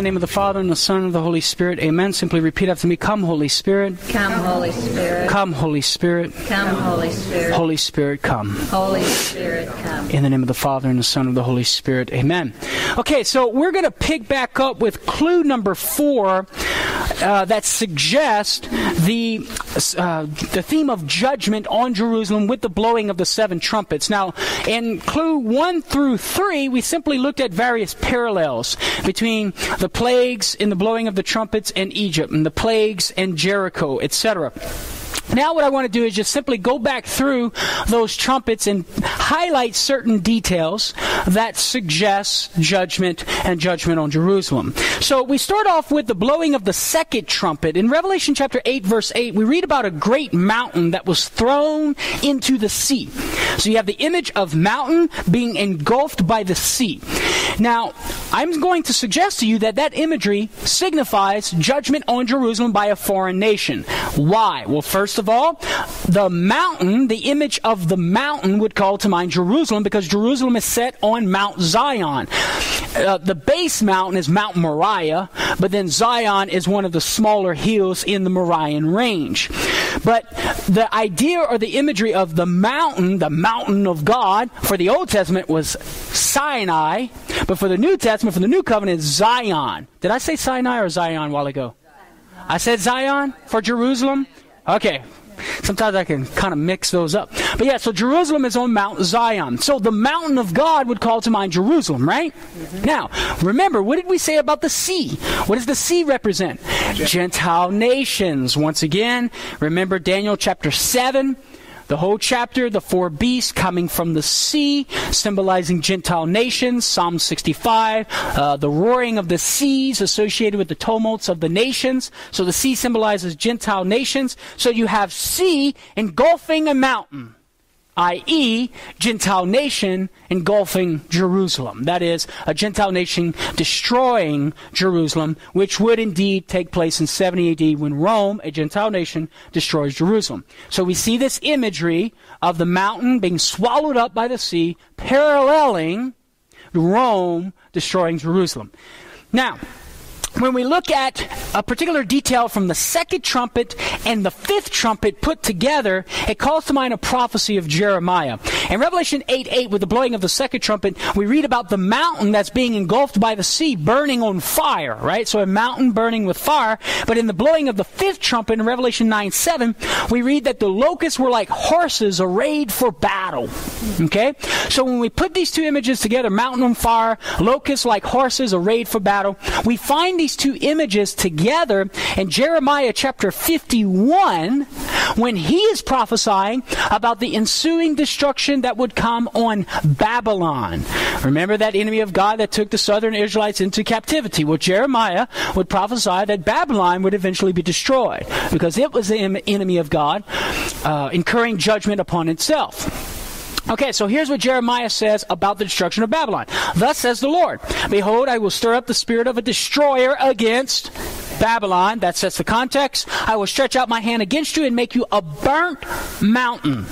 the name of the Father, and the Son, and the Holy Spirit. Amen. Simply repeat after me. Come, Holy Spirit. Come, Holy Spirit. Come, Holy Spirit. Come, Holy Spirit. Holy Spirit, come. Holy Spirit, come. In the name of the Father, and the Son, and the Holy Spirit. Amen. Okay, so we're going to pick back up with clue number four uh, that suggests the uh, the theme of judgment on Jerusalem with the blowing of the seven trumpets. Now, in clue one through three, we simply looked at various parallels between the plagues in the blowing of the trumpets in Egypt and the plagues in Jericho, etc. Now, what I want to do is just simply go back through those trumpets and highlight certain details that suggest judgment and judgment on Jerusalem. So, we start off with the blowing of the second trumpet. In Revelation chapter 8, verse 8, we read about a great mountain that was thrown into the sea. So, you have the image of mountain being engulfed by the sea. Now, I'm going to suggest to you that that imagery signifies judgment on Jerusalem by a foreign nation. Why? Well, first of all, the mountain, the image of the mountain would call to mind Jerusalem because Jerusalem is set on Mount Zion. Uh, the base mountain is Mount Moriah, but then Zion is one of the smaller hills in the Moriah range. But the idea or the imagery of the mountain, the mountain of God, for the Old Testament was Sinai, but for the New Testament, for the New Covenant, Zion. Did I say Sinai or Zion a while ago? I said Zion for Jerusalem? Okay. Sometimes I can kind of mix those up. But yeah, so Jerusalem is on Mount Zion. So the mountain of God would call to mind Jerusalem, right? Mm-hmm. Now, remember, what did we say about the sea? What does the sea represent? Gentile nations. Once again, remember Daniel chapter 7 the whole chapter, the four beasts coming from the sea, symbolizing Gentile nations, Psalm 65, uh, the roaring of the seas associated with the tumults of the nations. So the sea symbolizes Gentile nations. So you have sea engulfing a mountain i.e., Gentile nation engulfing Jerusalem. That is, a Gentile nation destroying Jerusalem, which would indeed take place in 70 AD when Rome, a Gentile nation, destroys Jerusalem. So we see this imagery of the mountain being swallowed up by the sea, paralleling Rome destroying Jerusalem. Now, when we look at a particular detail from the second trumpet and the fifth trumpet put together, it calls to mind a prophecy of Jeremiah. In Revelation 8 8, with the blowing of the second trumpet, we read about the mountain that's being engulfed by the sea, burning on fire, right? So a mountain burning with fire. But in the blowing of the fifth trumpet in Revelation 9 7, we read that the locusts were like horses arrayed for battle. Okay? So when we put these two images together, mountain on fire, locusts like horses arrayed for battle, we find these two images together in Jeremiah chapter 51 when he is prophesying about the ensuing destruction that would come on Babylon. Remember that enemy of God that took the southern Israelites into captivity? Well, Jeremiah would prophesy that Babylon would eventually be destroyed because it was the enemy of God, uh, incurring judgment upon itself. Okay, so here's what Jeremiah says about the destruction of Babylon. Thus says the Lord Behold, I will stir up the spirit of a destroyer against Babylon. That sets the context. I will stretch out my hand against you and make you a burnt mountain.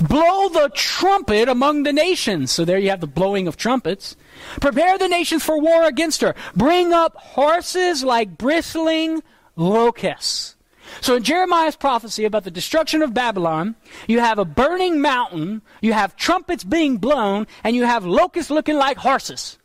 Blow the trumpet among the nations. So there you have the blowing of trumpets. Prepare the nations for war against her. Bring up horses like bristling locusts. So in Jeremiah's prophecy about the destruction of Babylon, you have a burning mountain, you have trumpets being blown, and you have locusts looking like horses.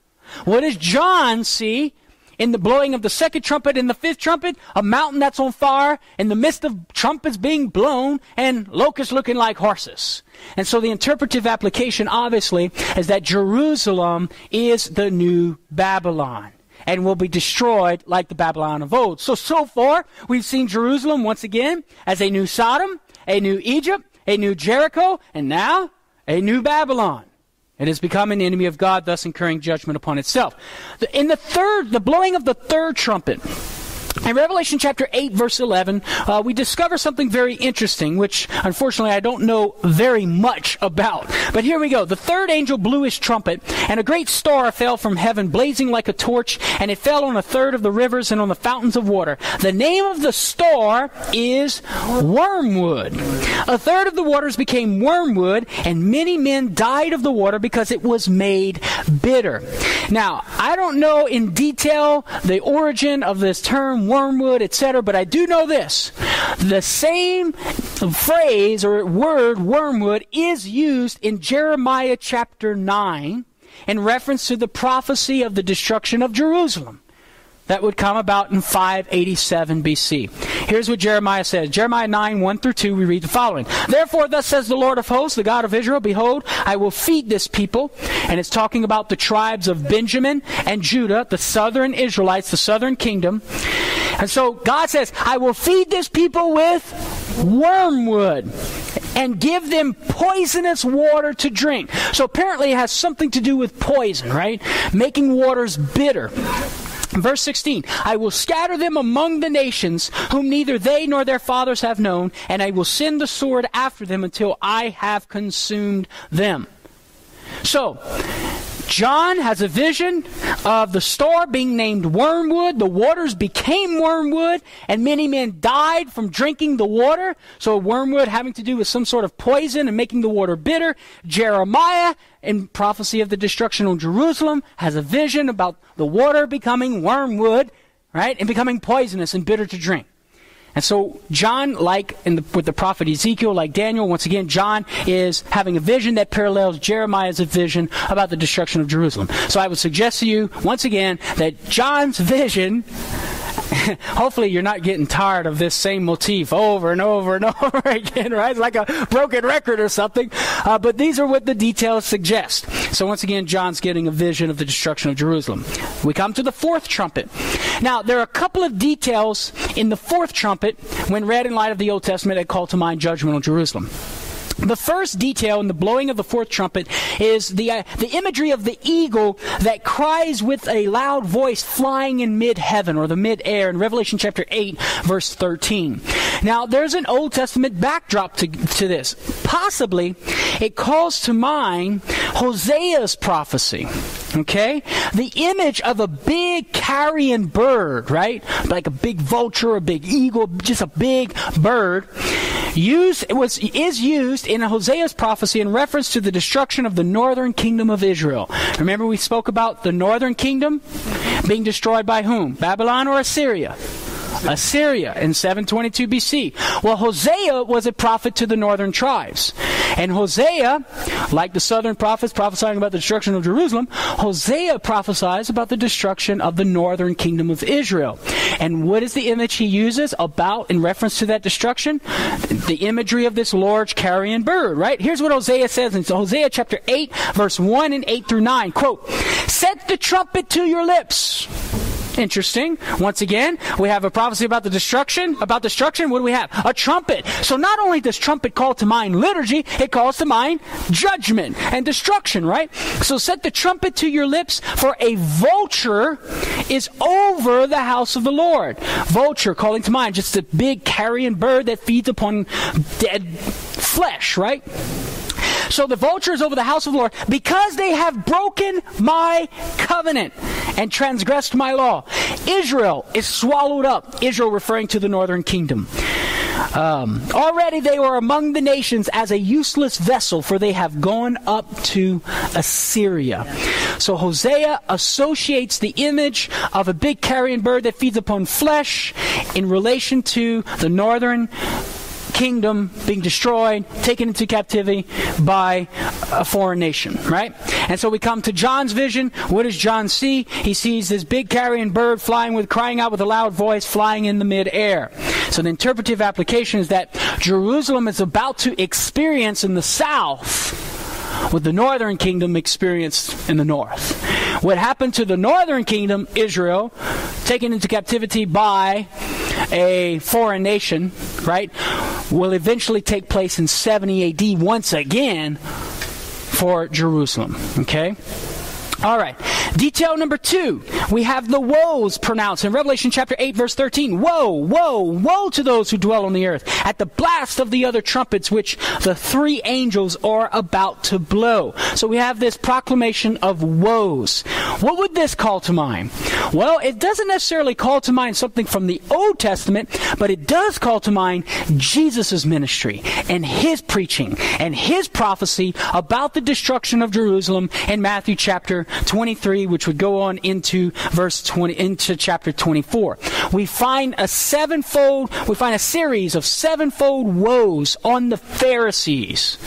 What does John see in the blowing of the second trumpet and the fifth trumpet? A mountain that's on fire in the midst of trumpets being blown and locusts looking like horses. And so the interpretive application obviously is that Jerusalem is the new Babylon and will be destroyed like the Babylon of old. So, so far, we've seen Jerusalem once again as a new Sodom, a new Egypt, a new Jericho, and now a new Babylon. It has become an enemy of God, thus incurring judgment upon itself. In the third, the blowing of the third trumpet, In Revelation chapter 8, verse 11, uh, we discover something very interesting, which unfortunately I don't know very much about. But here we go. The third angel blew his trumpet, and a great star fell from heaven, blazing like a torch, and it fell on a third of the rivers and on the fountains of water. The name of the star is Wormwood. A third of the waters became wormwood, and many men died of the water because it was made bitter. Now, I don't know in detail the origin of this term wormwood, etc., but I do know this. The same phrase or word wormwood is used in Jeremiah chapter 9 in reference to the prophecy of the destruction of Jerusalem that would come about in 587 BC. Here's what Jeremiah says. Jeremiah 9, 1 through 2, we read the following. Therefore, thus says the Lord of hosts, the God of Israel, Behold, I will feed this people. And it's talking about the tribes of Benjamin and Judah, the southern Israelites, the southern kingdom. And so God says, I will feed this people with wormwood and give them poisonous water to drink. So apparently it has something to do with poison, right? Making waters bitter. Verse 16, I will scatter them among the nations whom neither they nor their fathers have known, and I will send the sword after them until I have consumed them. So, John has a vision of the star being named Wormwood. The waters became wormwood, and many men died from drinking the water. So, wormwood having to do with some sort of poison and making the water bitter. Jeremiah, in prophecy of the destruction of Jerusalem, has a vision about the water becoming wormwood, right, and becoming poisonous and bitter to drink. And so, John, like the, with the prophet Ezekiel, like Daniel, once again, John is having a vision that parallels Jeremiah's vision about the destruction of Jerusalem. So, I would suggest to you, once again, that John's vision hopefully you're not getting tired of this same motif over and over and over again, right? It's like a broken record or something. Uh, but these are what the details suggest. So once again, John's getting a vision of the destruction of Jerusalem. We come to the fourth trumpet. Now, there are a couple of details in the fourth trumpet when read in light of the Old Testament that call to mind judgment on Jerusalem. The first detail in the blowing of the fourth trumpet is the, uh, the imagery of the eagle that cries with a loud voice flying in mid heaven or the mid air in Revelation chapter 8, verse 13. Now, there's an Old Testament backdrop to, to this. Possibly, it calls to mind Hosea's prophecy. Okay? The image of a big carrion bird, right? Like a big vulture, a big eagle, just a big bird. Used, was, is used in Hosea's prophecy in reference to the destruction of the northern kingdom of Israel. Remember, we spoke about the northern kingdom being destroyed by whom? Babylon or Assyria? Assyria in 722 BC. Well, Hosea was a prophet to the northern tribes. And Hosea, like the southern prophets prophesying about the destruction of Jerusalem, Hosea prophesies about the destruction of the northern kingdom of Israel. And what is the image he uses about in reference to that destruction? The imagery of this large carrion bird, right? Here's what Hosea says in Hosea chapter 8, verse 1 and 8 through 9. Quote, Set the trumpet to your lips Interesting. Once again, we have a prophecy about the destruction. About destruction, what do we have? A trumpet. So not only does trumpet call to mind liturgy, it calls to mind judgment and destruction, right? So set the trumpet to your lips, for a vulture is over the house of the Lord. Vulture calling to mind just a big carrion bird that feeds upon dead flesh, right? So the vultures over the house of the Lord, because they have broken my covenant and transgressed my law. Israel is swallowed up. Israel referring to the northern kingdom. Um, already they were among the nations as a useless vessel, for they have gone up to Assyria. So Hosea associates the image of a big carrion bird that feeds upon flesh in relation to the northern kingdom being destroyed, taken into captivity by a foreign nation, right? And so we come to John's vision. What does John see? He sees this big carrion bird flying with, crying out with a loud voice, flying in the midair. So the interpretive application is that Jerusalem is about to experience in the south what the northern kingdom experienced in the north. What happened to the northern kingdom, Israel, taken into captivity by a foreign nation, right, will eventually take place in 70 AD once again for Jerusalem. Okay? All right. Detail number two, we have the woes pronounced in Revelation chapter 8, verse 13. Woe, woe, woe to those who dwell on the earth at the blast of the other trumpets which the three angels are about to blow. So we have this proclamation of woes. What would this call to mind? Well, it doesn't necessarily call to mind something from the Old Testament, but it does call to mind Jesus' ministry and his preaching and his prophecy about the destruction of Jerusalem in Matthew chapter 23, which would go on into verse 20, into chapter 24. We find a sevenfold, we find a series of sevenfold woes on the Pharisees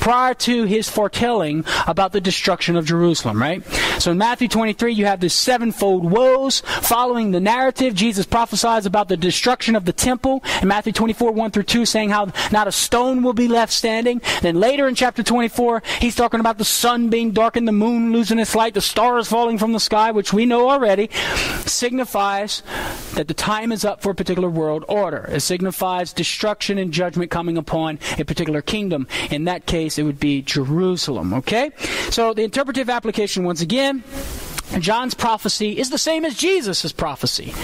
prior to his foretelling about the destruction of Jerusalem, right? So in Matthew 23, you have this sevenfold woes following the narrative. Jesus prophesies about the destruction of the temple in Matthew 24, 1 through 2, saying how not a stone will be left standing. Then later in chapter 24, he's talking about the sun being darkened, the moon losing its light, the stars falling from the sky, which we know already, signifies that the time is up for a particular world order. It signifies destruction and judgment coming upon a particular kingdom. In that case, it would be Jerusalem. Okay? So the interpretive application, once again, John's prophecy is the same as Jesus' prophecy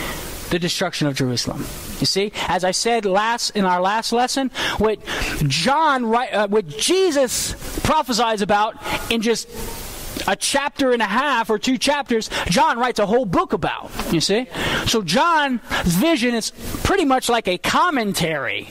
the destruction of Jerusalem. You see, as I said last in our last lesson, what John, uh, what Jesus prophesies about in just a chapter and a half or two chapters, John writes a whole book about. You see? So John's vision is pretty much like a commentary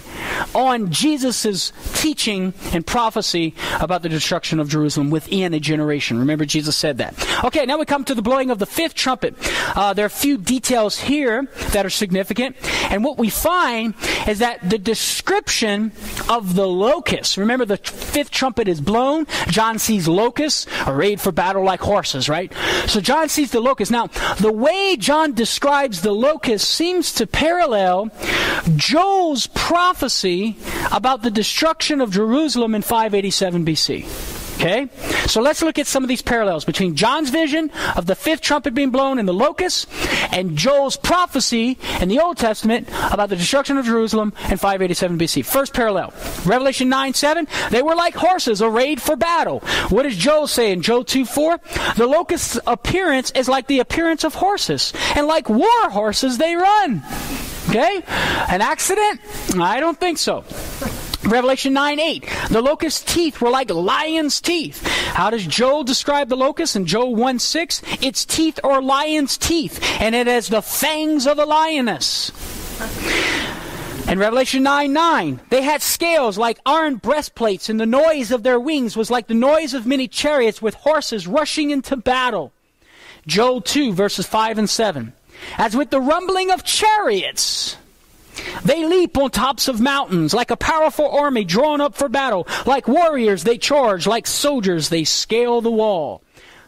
on Jesus' teaching and prophecy about the destruction of Jerusalem within a generation. Remember, Jesus said that. Okay, now we come to the blowing of the fifth trumpet. Uh, there are a few details here that are significant. And what we find is that the description of the locusts, remember the fifth trumpet is blown, John sees locusts arrayed for battle like horses, right? So John sees the locust. Now, the way John describes the locust seems to parallel Joel's prophecy about the destruction of Jerusalem in 587 BC. Okay? So let's look at some of these parallels between John's vision of the fifth trumpet being blown in the locusts and Joel's prophecy in the Old Testament about the destruction of Jerusalem in 587 BC. First parallel. Revelation 9 7, they were like horses arrayed for battle. What does Joel say in Joel 2 4? The locust's appearance is like the appearance of horses, and like war horses they run. Okay? An accident? I don't think so. Revelation 9 8. The locust's teeth were like lion's teeth. How does Joel describe the locust in Joel 1 6? Its teeth are lion's teeth, and it has the fangs of a lioness. In Revelation 9 9, they had scales like iron breastplates, and the noise of their wings was like the noise of many chariots with horses rushing into battle. Joel 2, verses 5 and 7. As with the rumbling of chariots, they leap on tops of mountains like a powerful army drawn up for battle. Like warriors, they charge. Like soldiers, they scale the wall.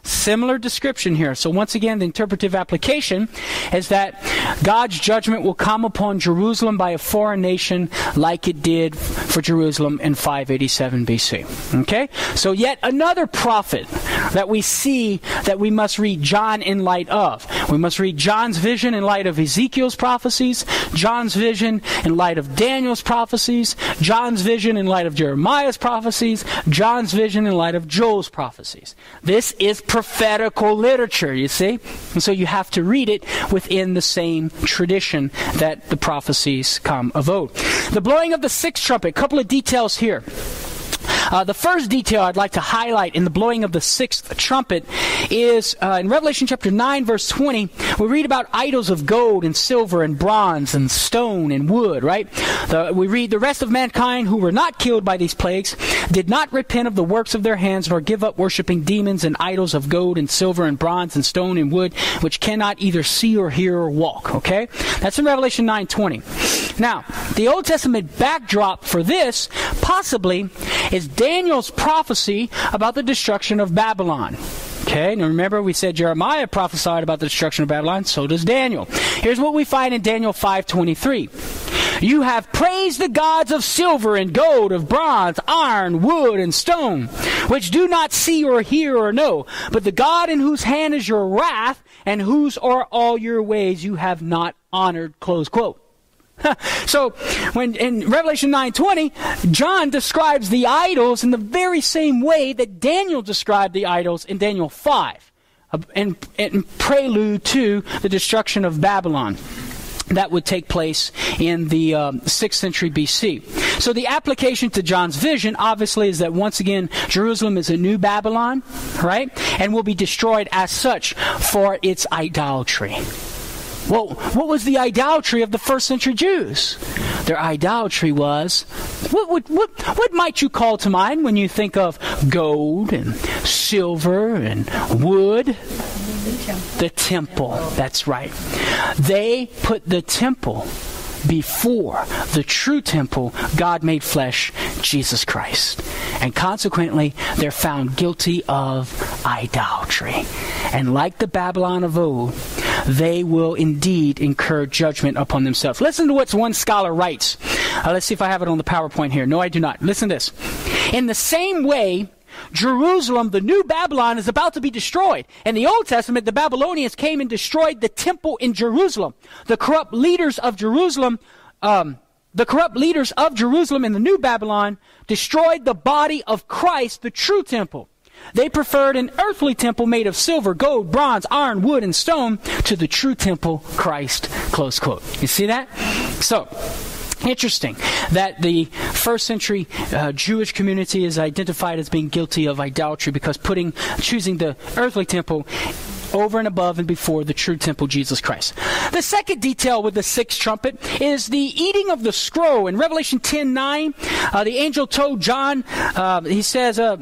Similar description here. So, once again, the interpretive application is that God's judgment will come upon Jerusalem by a foreign nation like it did for Jerusalem in 587 BC. Okay? So, yet another prophet that we see that we must read John in light of. We must read John's vision in light of Ezekiel's prophecies, John's vision in light of Daniel's prophecies, John's vision in light of Jeremiah's prophecies, John's vision in light of Joel's prophecies. This is prophetical literature, you see? And so you have to read it within the same tradition that the prophecies come of old. The blowing of the sixth trumpet, couple of details here. Uh, the first detail I'd like to highlight in the blowing of the sixth trumpet is uh, in Revelation chapter 9, verse 20, we read about idols of gold and silver and bronze and stone and wood, right? The, we read the rest of mankind who were not killed by these plagues did not repent of the works of their hands nor give up worshiping demons and idols of gold and silver and bronze and stone and wood which cannot either see or hear or walk okay that's in revelation 9:20 now the old testament backdrop for this possibly is Daniel's prophecy about the destruction of Babylon. Okay, now remember we said Jeremiah prophesied about the destruction of Babylon, so does Daniel. Here's what we find in Daniel 5:23. You have praised the gods of silver and gold, of bronze, iron, wood, and stone, which do not see or hear or know, but the God in whose hand is your wrath, and whose are all your ways you have not honored. Close quote. so when in Revelation 9:20, John describes the idols in the very same way that Daniel described the idols in Daniel 5 and, in prelude to the destruction of Babylon that would take place in the um, 6th century BC. So the application to John's vision obviously is that once again Jerusalem is a new Babylon, right? And will be destroyed as such for its idolatry. Well, what was the idolatry of the first century Jews? Their idolatry was what, what, what, what might you call to mind when you think of gold and silver and wood? The temple. That's right. They put the temple before the true temple, God made flesh, Jesus Christ. And consequently, they're found guilty of idolatry. And like the Babylon of old, they will indeed incur judgment upon themselves. Listen to what one scholar writes. Uh, let's see if I have it on the PowerPoint here. No, I do not. Listen to this. In the same way, Jerusalem, the new Babylon, is about to be destroyed. In the Old Testament, the Babylonians came and destroyed the temple in Jerusalem. The corrupt leaders of Jerusalem, um, the corrupt leaders of Jerusalem in the new Babylon destroyed the body of Christ, the true temple. They preferred an earthly temple made of silver, gold, bronze, iron, wood, and stone to the true temple, Christ. Close quote. You see that? So, Interesting that the first century uh, Jewish community is identified as being guilty of idolatry because putting choosing the earthly temple over and above and before the true temple, Jesus Christ. The second detail with the sixth trumpet is the eating of the scroll. In Revelation 10 9, uh, the angel told John, uh, he says, uh,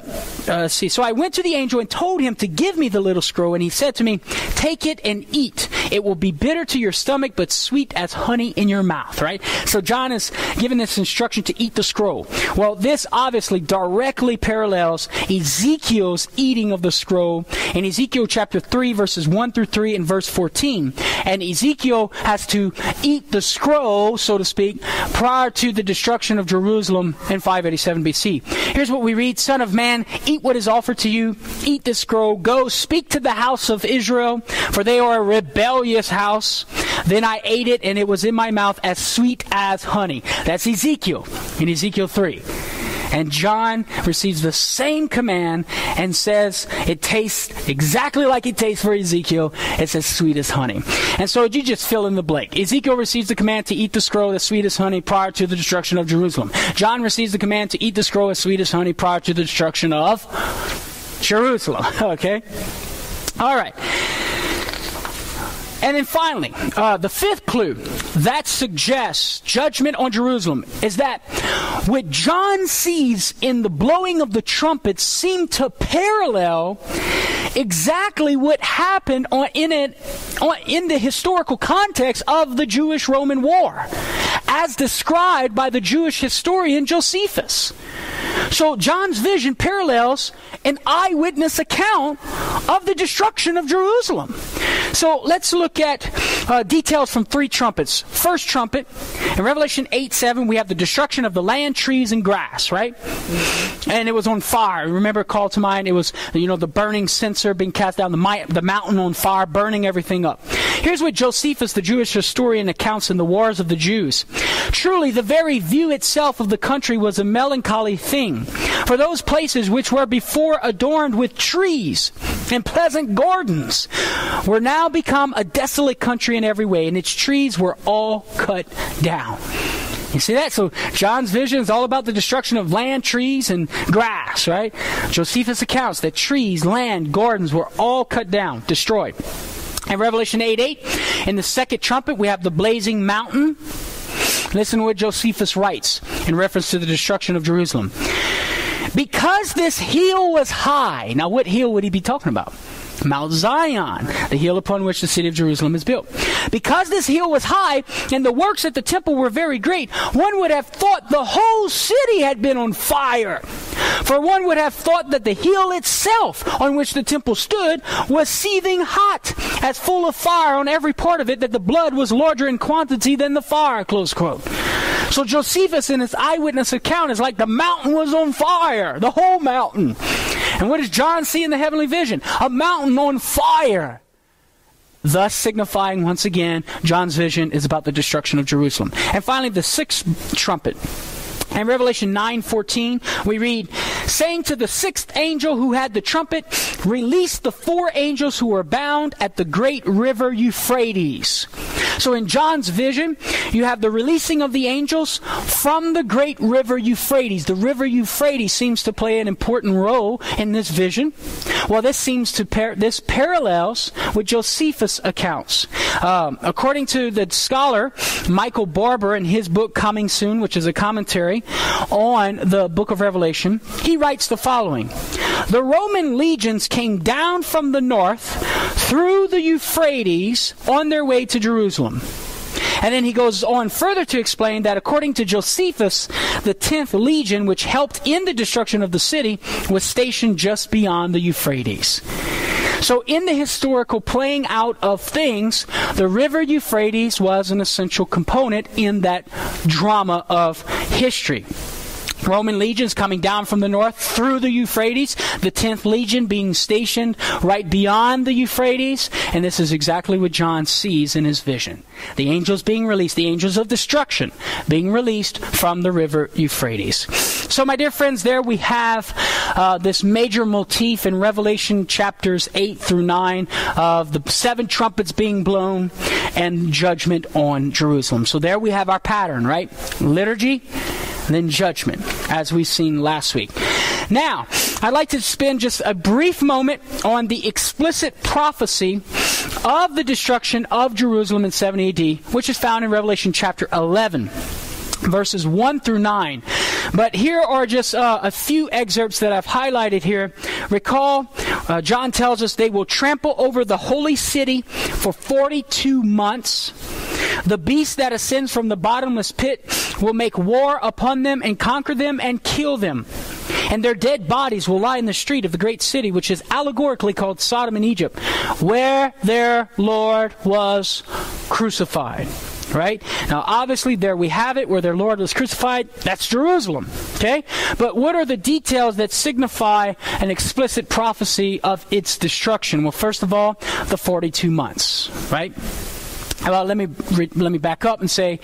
uh, see, so I went to the angel and told him to give me the little scroll, and he said to me, Take it and eat. It will be bitter to your stomach, but sweet as honey in your mouth, right? So John is given this instruction to eat the scroll. Well, this obviously directly parallels Ezekiel's eating of the scroll in Ezekiel chapter 3, verses 1 through 3 and verse 14. And Ezekiel has to eat the scroll, so to speak, prior to the destruction of Jerusalem in 587 BC. Here's what we read Son of man, eat what is offered to you, eat the scroll, go speak to the house of Israel, for they are a rebellious house. Then I ate it, and it was in my mouth as sweet as honey. That's Ezekiel in Ezekiel 3. And John receives the same command and says it tastes exactly like it tastes for Ezekiel. It's as sweet as honey. And so you just fill in the blank. Ezekiel receives the command to eat the scroll as sweet as honey prior to the destruction of Jerusalem. John receives the command to eat the scroll as sweet as honey prior to the destruction of Jerusalem. Okay? All right. And then finally, uh, the fifth clue that suggests judgment on Jerusalem is that what John sees in the blowing of the trumpets seem to parallel exactly what happened on, in, it, on, in the historical context of the Jewish Roman War, as described by the Jewish historian Josephus. So John's vision parallels an eyewitness account of the destruction of Jerusalem. So let's look at uh, details from three trumpets. First trumpet, in Revelation 8 7, we have the destruction of the land, trees, and grass, right? And it was on fire. Remember, call to mind, it was, you know, the burning censer being cast down, the, the mountain on fire, burning everything up. Here's what Josephus, the Jewish historian, accounts in the Wars of the Jews. Truly, the very view itself of the country was a melancholy thing. For those places which were before adorned with trees and pleasant gardens were now become a desolate country in every way, and its trees were all cut down. You see that? So John's vision is all about the destruction of land, trees, and grass, right? Josephus accounts that trees, land, gardens were all cut down, destroyed. In Revelation 8 8, in the second trumpet, we have the blazing mountain. Listen to what Josephus writes in reference to the destruction of Jerusalem. Because this hill was high. Now, what hill would he be talking about? Mount Zion, the hill upon which the city of Jerusalem is built. Because this hill was high and the works at the temple were very great, one would have thought the whole city had been on fire. For one would have thought that the hill itself on which the temple stood was seething hot, as full of fire on every part of it, that the blood was larger in quantity than the fire. Close quote. So Josephus in his eyewitness account is like the mountain was on fire, the whole mountain. And what does John see in the heavenly vision? A mountain on fire. Thus signifying once again, John's vision is about the destruction of Jerusalem. And finally, the sixth trumpet And Revelation 9:14, we read, saying to the sixth angel who had the trumpet, release the four angels who were bound at the great river Euphrates. So in John's vision, you have the releasing of the angels from the great river Euphrates. The river Euphrates seems to play an important role in this vision. Well, this seems to par- this parallels with Josephus' accounts. Um, according to the scholar Michael Barber in his book Coming Soon, which is a commentary on the book of Revelation, he writes the following: The Roman legions came down from the north through the Euphrates on their way to Jerusalem. And then he goes on further to explain that according to Josephus, the 10th legion, which helped in the destruction of the city, was stationed just beyond the Euphrates. So, in the historical playing out of things, the river Euphrates was an essential component in that drama of history. Roman legions coming down from the north through the Euphrates, the 10th legion being stationed right beyond the Euphrates, and this is exactly what John sees in his vision. The angels being released, the angels of destruction being released from the river Euphrates. So, my dear friends, there we have uh, this major motif in Revelation chapters 8 through 9 of the seven trumpets being blown and judgment on Jerusalem. So, there we have our pattern, right? Liturgy then judgment, as we've seen last week. Now, I'd like to spend just a brief moment on the explicit prophecy of the destruction of Jerusalem in 70 AD, which is found in Revelation chapter 11 verses 1 through 9. But here are just uh, a few excerpts that I've highlighted here. Recall, uh, John tells us they will trample over the holy city for 42 months. The beast that ascends from the bottomless pit will make war upon them and conquer them and kill them. And their dead bodies will lie in the street of the great city, which is allegorically called Sodom and Egypt, where their Lord was crucified. Right? Now, obviously, there we have it where their Lord was crucified. That's Jerusalem. Okay? But what are the details that signify an explicit prophecy of its destruction? Well, first of all, the 42 months. Right? Well, let me re- let me back up and say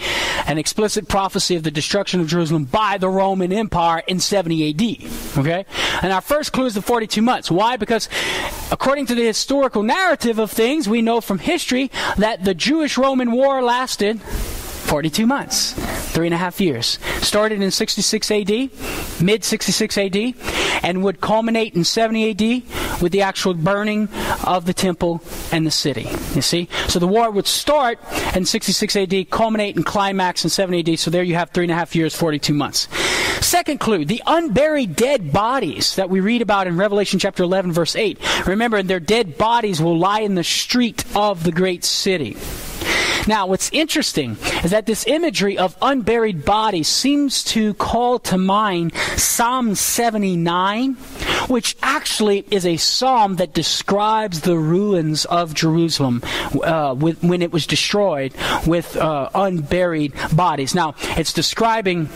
an explicit prophecy of the destruction of Jerusalem by the Roman Empire in 70 AD. Okay, and our first clue is the 42 months. Why? Because according to the historical narrative of things, we know from history that the Jewish-Roman War lasted 42 months, three and a half years. Started in 66 AD, mid 66 AD, and would culminate in 70 AD with the actual burning of the temple and the city. You see? So the war would start in 66 AD, culminate and climax in 70 AD. So there you have three and a half years, 42 months. Second clue, the unburied dead bodies that we read about in Revelation chapter 11, verse 8. Remember, their dead bodies will lie in the street of the great city. Now, what's interesting is that this imagery of unburied bodies seems to call to mind Psalm 79, which actually is a psalm that describes the ruins of Jerusalem uh, with, when it was destroyed with uh, unburied bodies. Now, it's describing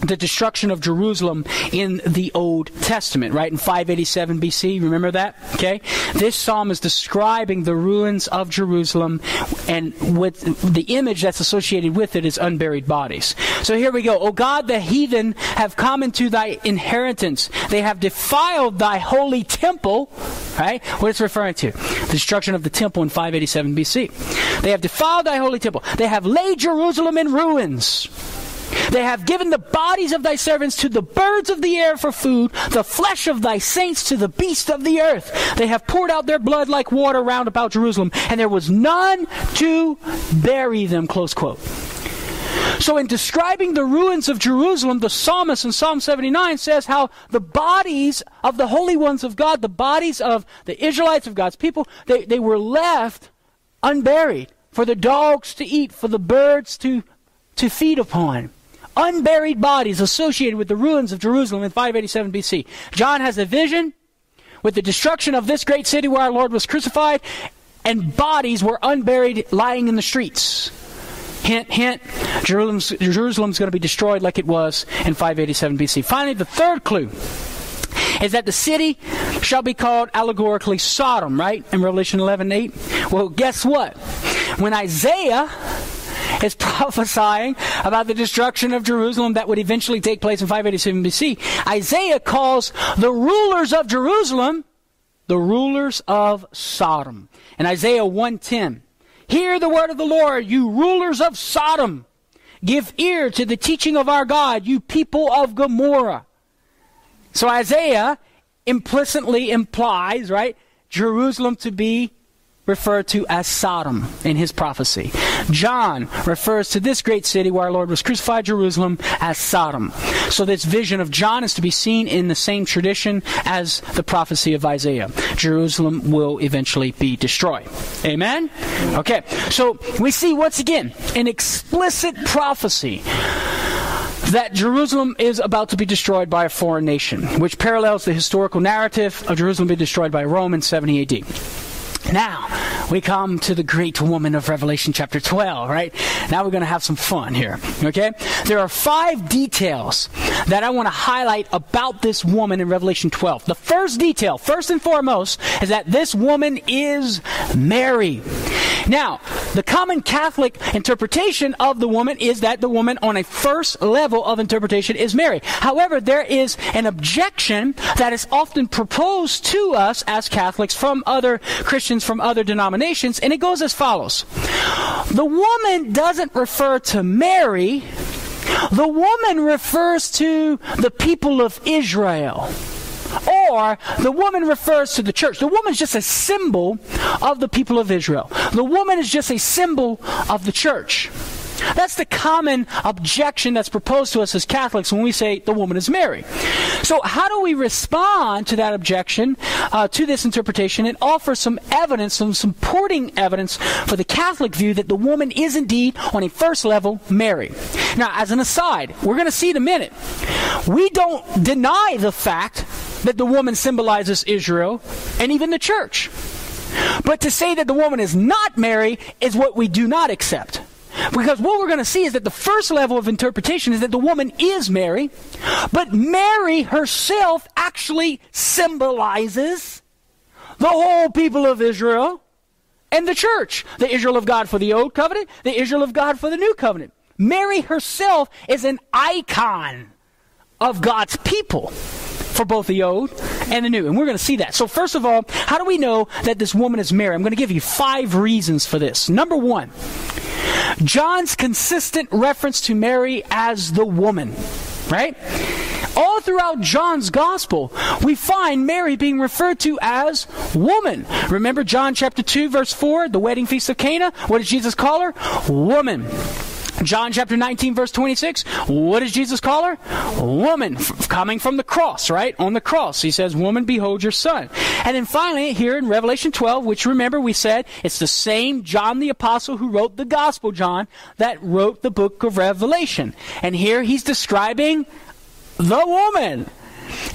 the destruction of Jerusalem in the Old Testament, right? In 587 BC, remember that? Okay? This psalm is describing the ruins of Jerusalem, and with the image that's associated with it is unburied bodies. So here we go. O God, the heathen have come into thy inheritance. They have defiled thy holy temple, right? What it's referring to? The destruction of the temple in 587 BC. They have defiled thy holy temple. They have laid Jerusalem in ruins. They have given the bodies of thy servants to the birds of the air for food, the flesh of thy saints to the beasts of the earth. They have poured out their blood like water round about Jerusalem, and there was none to bury them. Close quote. So, in describing the ruins of Jerusalem, the psalmist in Psalm 79 says how the bodies of the holy ones of God, the bodies of the Israelites of God's people, they, they were left unburied for the dogs to eat, for the birds to, to feed upon unburied bodies associated with the ruins of Jerusalem in 587 BC. John has a vision with the destruction of this great city where our Lord was crucified, and bodies were unburied lying in the streets. Hint, hint, Jerusalem's, Jerusalem's going to be destroyed like it was in 587 BC. Finally, the third clue is that the city shall be called allegorically Sodom, right? In Revelation 11 8. Well, guess what? When Isaiah is prophesying about the destruction of Jerusalem that would eventually take place in 587 BC, Isaiah calls the rulers of Jerusalem the rulers of Sodom. In Isaiah 110, Hear the word of the Lord, you rulers of Sodom. Give ear to the teaching of our God, you people of Gomorrah. So Isaiah implicitly implies, right, Jerusalem to be referred to as Sodom in his prophecy. John refers to this great city where our Lord was crucified, Jerusalem, as Sodom. So this vision of John is to be seen in the same tradition as the prophecy of Isaiah. Jerusalem will eventually be destroyed. Amen? Okay, so we see once again an explicit prophecy that Jerusalem is about to be destroyed by a foreign nation, which parallels the historical narrative of Jerusalem being destroyed by Rome in 70 AD. Now, we come to the great woman of Revelation chapter 12, right? Now we're going to have some fun here, okay? There are five details that I want to highlight about this woman in Revelation 12. The first detail, first and foremost, is that this woman is Mary. Now, the common Catholic interpretation of the woman is that the woman on a first level of interpretation is Mary. However, there is an objection that is often proposed to us as Catholics from other Christians from other denominations, and it goes as follows. The woman doesn't refer to Mary, the woman refers to the people of Israel. Or the woman refers to the church. The woman is just a symbol of the people of Israel. The woman is just a symbol of the church. That's the common objection that's proposed to us as Catholics when we say the woman is Mary. So, how do we respond to that objection, uh, to this interpretation, and offer some evidence, some supporting evidence for the Catholic view that the woman is indeed, on a first level, Mary? Now, as an aside, we're going to see in a minute, we don't deny the fact that the woman symbolizes Israel and even the church. But to say that the woman is not Mary is what we do not accept. Because what we're going to see is that the first level of interpretation is that the woman is Mary, but Mary herself actually symbolizes the whole people of Israel and the church. The Israel of God for the Old Covenant, the Israel of God for the New Covenant. Mary herself is an icon of God's people for both the old and the new. And we're going to see that. So, first of all, how do we know that this woman is Mary? I'm going to give you five reasons for this. Number one, John's consistent reference to Mary as the woman, right? All throughout John's gospel, we find Mary being referred to as woman. Remember John chapter 2, verse 4, the wedding feast of Cana? What did Jesus call her? Woman. John chapter 19, verse 26. What does Jesus call her? Woman, f- coming from the cross, right? On the cross. He says, Woman, behold your son. And then finally, here in Revelation 12, which remember we said it's the same John the Apostle who wrote the Gospel, John, that wrote the book of Revelation. And here he's describing the woman.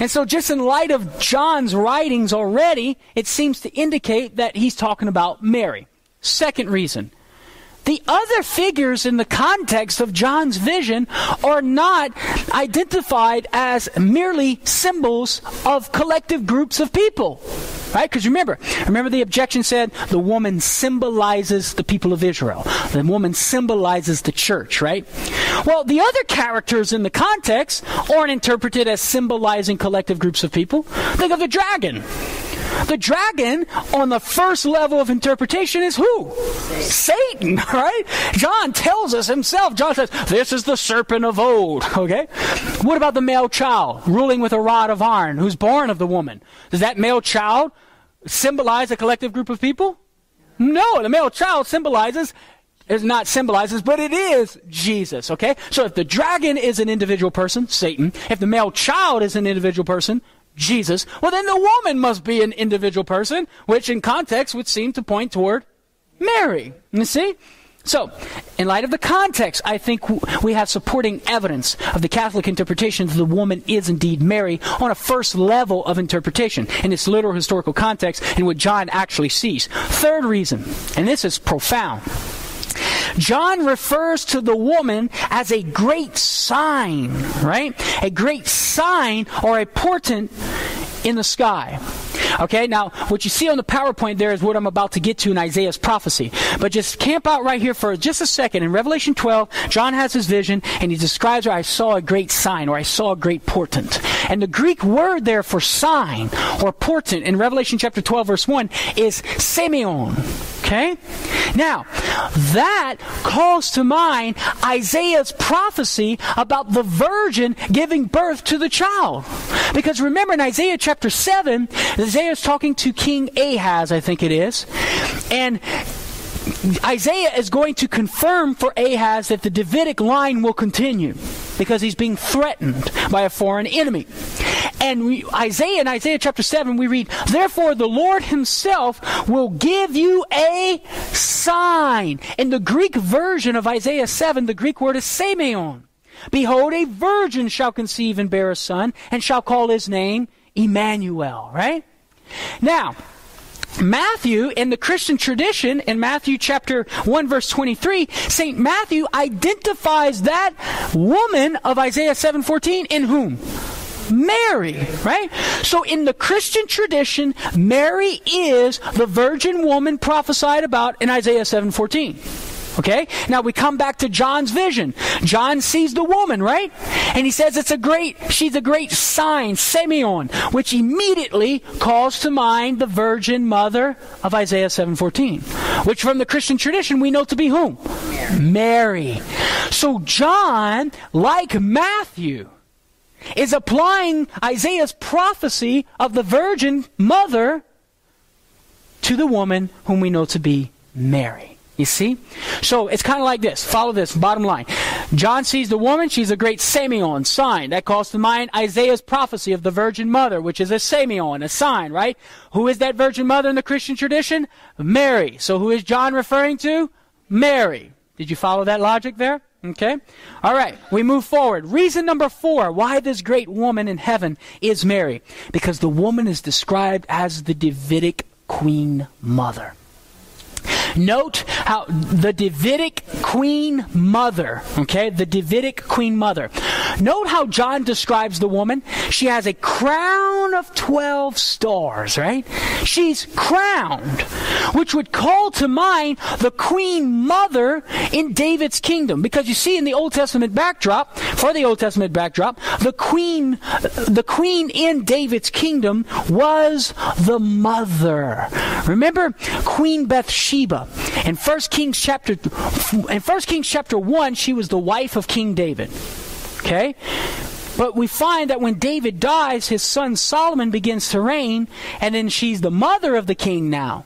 And so, just in light of John's writings already, it seems to indicate that he's talking about Mary. Second reason the other figures in the context of John's vision are not identified as merely symbols of collective groups of people. Right? Because remember, remember the objection said the woman symbolizes the people of Israel. The woman symbolizes the church, right? Well, the other characters in the context aren't interpreted as symbolizing collective groups of people. Think of the dragon. The dragon, on the first level of interpretation, is who? Satan, right? John tells us himself. John says, This is the serpent of old, okay? What about the male child ruling with a rod of iron who's born of the woman? Does that male child symbolize a collective group of people? No, the male child symbolizes is not symbolizes, but it is Jesus, okay? So if the dragon is an individual person, Satan, if the male child is an individual person, Jesus, well, then the woman must be an individual person, which in context would seem to point toward Mary. You see? So, in light of the context, I think we have supporting evidence of the Catholic interpretation that the woman is indeed Mary on a first level of interpretation in its literal historical context and what John actually sees. Third reason, and this is profound. John refers to the woman as a great sign, right? A great sign or a portent in the sky. Okay, now what you see on the PowerPoint there is what I'm about to get to in Isaiah's prophecy. But just camp out right here for just a second. In Revelation 12, John has his vision and he describes where I saw a great sign or I saw a great portent. And the Greek word there for sign or portent in Revelation chapter 12 verse 1 is semeion. Okay? Now, that calls to mind Isaiah's prophecy about the virgin giving birth to the child. Because remember in Isaiah chapter 7, Isaiah is talking to King Ahaz, I think it is. And Isaiah is going to confirm for Ahaz that the Davidic line will continue because he's being threatened by a foreign enemy. And we, Isaiah, in Isaiah chapter 7, we read, Therefore the Lord himself will give you a sign. In the Greek version of Isaiah 7, the Greek word is semeion. Behold, a virgin shall conceive and bear a son, and shall call his name Emmanuel, right? Now, Matthew, in the Christian tradition, in Matthew chapter 1 verse 23, St. Matthew identifies that woman of Isaiah 7:14 in whom? Mary, right? So in the Christian tradition, Mary is the virgin woman prophesied about in Isaiah 7:14. Okay? Now we come back to John's vision. John sees the woman, right? And he says it's a great, she's a great sign, semeion, which immediately calls to mind the virgin mother of Isaiah 7:14, which from the Christian tradition we know to be whom? Mary. Mary. So John, like Matthew, is applying Isaiah's prophecy of the virgin mother to the woman whom we know to be Mary. You see? So it's kind of like this. Follow this. Bottom line. John sees the woman. She's a great semeion, sign. That calls to mind Isaiah's prophecy of the Virgin Mother, which is a semeion, a sign, right? Who is that Virgin Mother in the Christian tradition? Mary. So who is John referring to? Mary. Did you follow that logic there? Okay? All right, we move forward. Reason number four why this great woman in heaven is Mary. Because the woman is described as the Davidic queen mother. Note how the Davidic queen mother, okay, the Davidic queen mother. Note how John describes the woman. She has a crown of 12 stars, right? She's crowned, which would call to mind the queen mother in David's kingdom. Because you see in the Old Testament backdrop, for the Old Testament backdrop, the queen, the queen in David's kingdom was the mother. Remember Queen In 1 Kings chapter in 1 Kings chapter 1 she was the wife of King David. Okay? But we find that when David dies, his son Solomon begins to reign, and then she's the mother of the king now.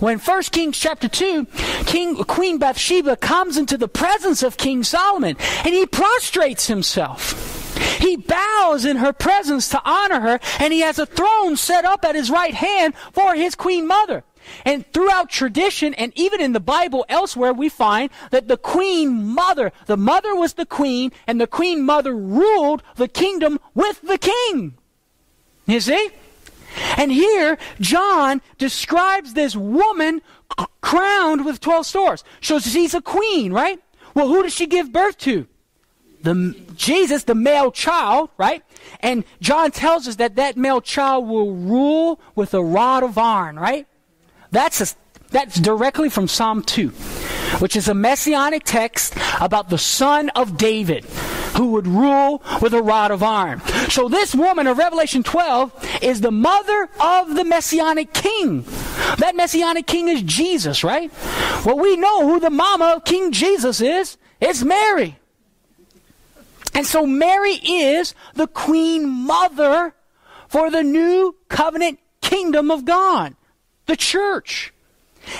When 1 Kings chapter 2, King, Queen Bathsheba comes into the presence of King Solomon, and he prostrates himself. He bows in her presence to honor her, and he has a throne set up at his right hand for his queen mother. And throughout tradition and even in the Bible elsewhere, we find that the queen mother, the mother was the queen, and the queen mother ruled the kingdom with the king. You see? And here, John describes this woman crowned with 12 stars. So she's a queen, right? Well, who does she give birth to? The Jesus, the male child, right? And John tells us that that male child will rule with a rod of iron, right? That's, a, that's directly from Psalm 2, which is a messianic text about the son of David who would rule with a rod of iron. So this woman of Revelation 12 is the mother of the messianic king. That messianic king is Jesus, right? Well, we know who the mama of King Jesus is. It's Mary. And so Mary is the queen mother for the new covenant kingdom of God the church.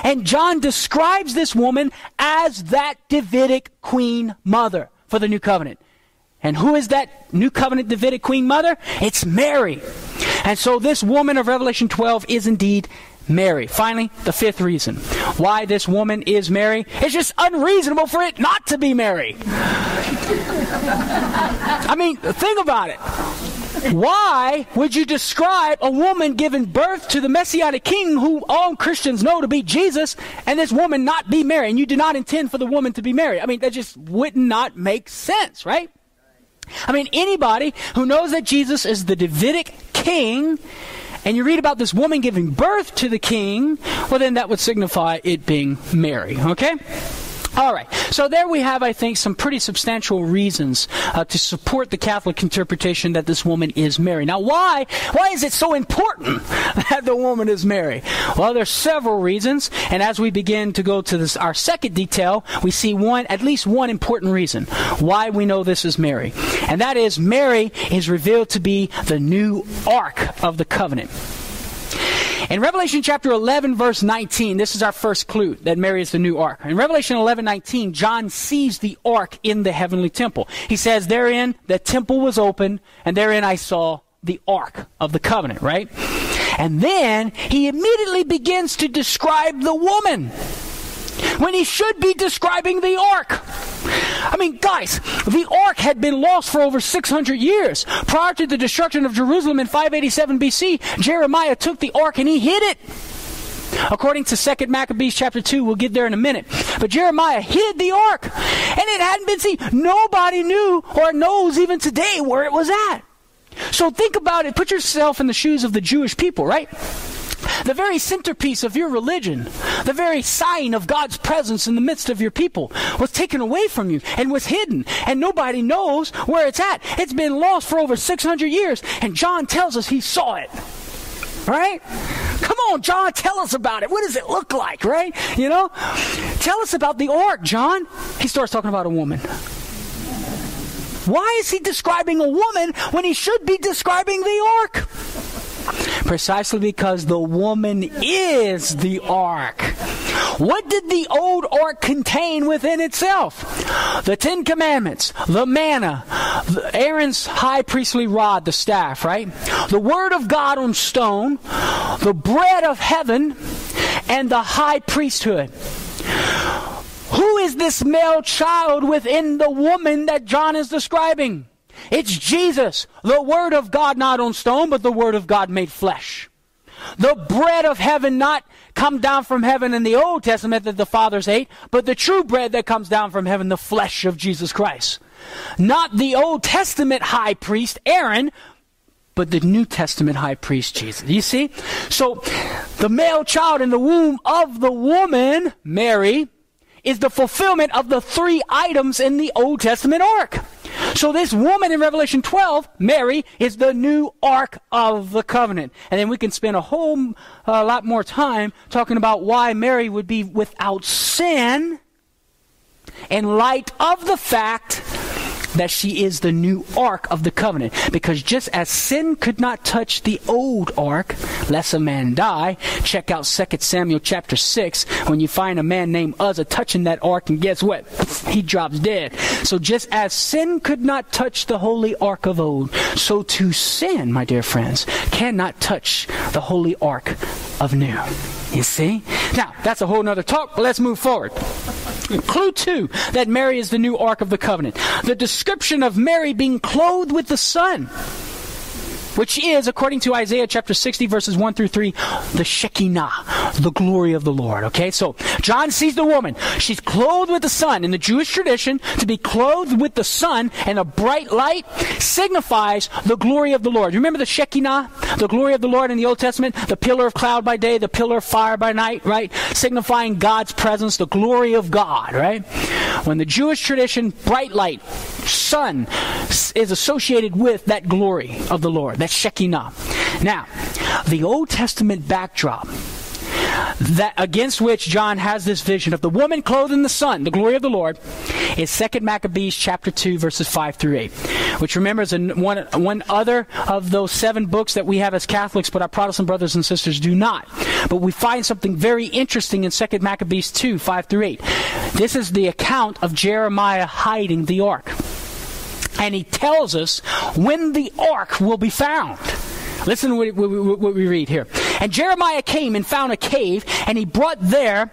And John describes this woman as that Davidic queen mother for the new covenant. And who is that new covenant Davidic queen mother? It's Mary. And so this woman of Revelation 12 is indeed Mary. Finally, the fifth reason why this woman is Mary. It's just unreasonable for it not to be Mary. I mean, think about it. Why would you describe a woman giving birth to the Messianic King who all Christians know to be Jesus and this woman not be Mary? And you do not intend for the woman to be Mary. I mean, that just would not make sense, right? I mean, anybody who knows that Jesus is the Davidic King and you read about this woman giving birth to the king, well, then that would signify it being Mary. Okay? All right. So there we have, I think, some pretty substantial reasons uh, to support the Catholic interpretation that this woman is Mary. Now, why? Why is it so important that the woman is Mary? Well, there's several reasons, and as we begin to go to this, our second detail, we see one, at least one important reason why we know this is Mary, and that is Mary is revealed to be the new Ark of the Covenant. In Revelation chapter 11, verse 19, this is our first clue that Mary is the new ark. In Revelation 11, 19, John sees the ark in the heavenly temple. He says, Therein the temple was open, and therein I saw the ark of the covenant, right? And then he immediately begins to describe the woman when he should be describing the ark. I mean, guys, the ark had been lost for over 600 years. Prior to the destruction of Jerusalem in 587 BC, Jeremiah took the ark and he hid it. According to 2nd Maccabees chapter 2, we'll get there in a minute. But Jeremiah hid the ark, and it hadn't been seen. Nobody knew or knows even today where it was at. So think about it. Put yourself in the shoes of the Jewish people, right? The very centerpiece of your religion, the very sign of God's presence in the midst of your people, was taken away from you and was hidden, and nobody knows where it's at. It's been lost for over 600 years, and John tells us he saw it. Right? Come on, John, tell us about it. What does it look like, right? You know? Tell us about the ark, John. He starts talking about a woman. Why is he describing a woman when he should be describing the ark? Precisely because the woman is the ark. What did the old ark contain within itself? The Ten Commandments, the manna, Aaron's high priestly rod, the staff, right? The Word of God on stone, the bread of heaven, and the high priesthood. Who is this male child within the woman that John is describing? It's Jesus, the Word of God not on stone, but the Word of God made flesh. The bread of heaven not come down from heaven in the Old Testament that the fathers ate, but the true bread that comes down from heaven, the flesh of Jesus Christ. Not the Old Testament high priest, Aaron, but the New Testament high priest, Jesus. You see? So, the male child in the womb of the woman, Mary, is the fulfillment of the three items in the Old Testament ark. So this woman in Revelation 12, Mary, is the new Ark of the Covenant. And then we can spend a whole uh, lot more time talking about why Mary would be without sin in light of the fact that she is the new ark of the covenant. Because just as sin could not touch the old ark, lest a man die, check out 2 Samuel chapter 6 when you find a man named Uzzah touching that ark, and guess what? He drops dead. So just as sin could not touch the holy ark of old, so too sin, my dear friends, cannot touch the holy ark of new. You see? Now, that's a whole nother talk, but let's move forward. Clue two that Mary is the new Ark of the Covenant. The description of Mary being clothed with the sun which is, according to Isaiah chapter 60, verses 1 through 3, the Shekinah, the glory of the Lord. Okay, so John sees the woman. She's clothed with the sun. In the Jewish tradition, to be clothed with the sun and a bright light signifies the glory of the Lord. You remember the Shekinah, the glory of the Lord in the Old Testament? The pillar of cloud by day, the pillar of fire by night, right? Signifying God's presence, the glory of God, right? When the Jewish tradition, bright light, sun, is associated with that glory of the Lord. That's Shekinah. Now, the Old Testament backdrop that against which John has this vision of the woman clothed in the sun, the glory of the Lord, is Second Maccabees chapter 2, verses 5 through 8. Which remember is one, one other of those seven books that we have as Catholics, but our Protestant brothers and sisters do not. But we find something very interesting in Second Maccabees 2, 5 through 8. This is the account of Jeremiah hiding the ark. And he tells us when the ark will be found. Listen to what we, read here. And Jeremiah came and found a cave, and he brought there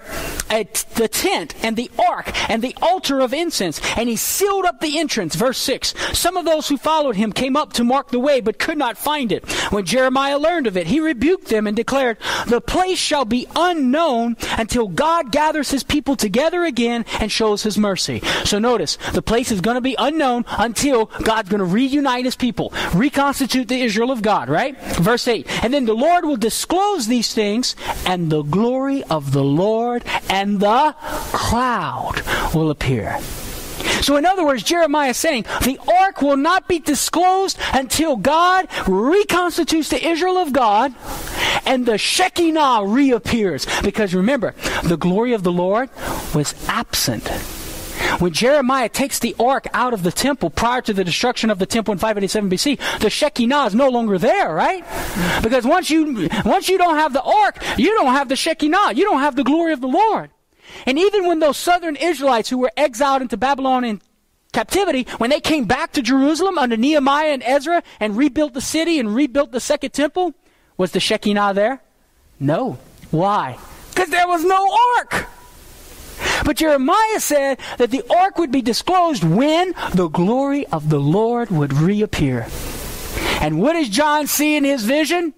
the tent and the ark and the altar of incense, and he sealed up the entrance. Verse 6. Some of those who followed him came up to mark the way, but could not find it. When Jeremiah learned of it, he rebuked them and declared, The place shall be unknown until God gathers his people together again and shows his mercy. So notice, the place is going to be unknown until God's going to reunite his people, reconstitute the Israel of God, right? Verse 8. And then the Lord will disclose these things, and the glory of the Lord and the cloud will appear. So, in other words, Jeremiah is saying the ark will not be disclosed until God reconstitutes the Israel of God and the Shekinah reappears. Because remember, the glory of the Lord was absent when Jeremiah takes the ark out of the temple prior to the destruction of the temple in 587 BC, the Shekinah is no longer there, right? Because once you once you don't have the ark, you don't have the Shekinah. You don't have the glory of the Lord. And even when those southern Israelites who were exiled into Babylon in captivity, when they came back to Jerusalem under Nehemiah and Ezra and rebuilt the city and rebuilt the second temple, was the Shekinah there? No. Why? Because there was no ark. But Jeremiah said that the ark would be disclosed when the glory of the Lord would reappear. And what does John see in his vision?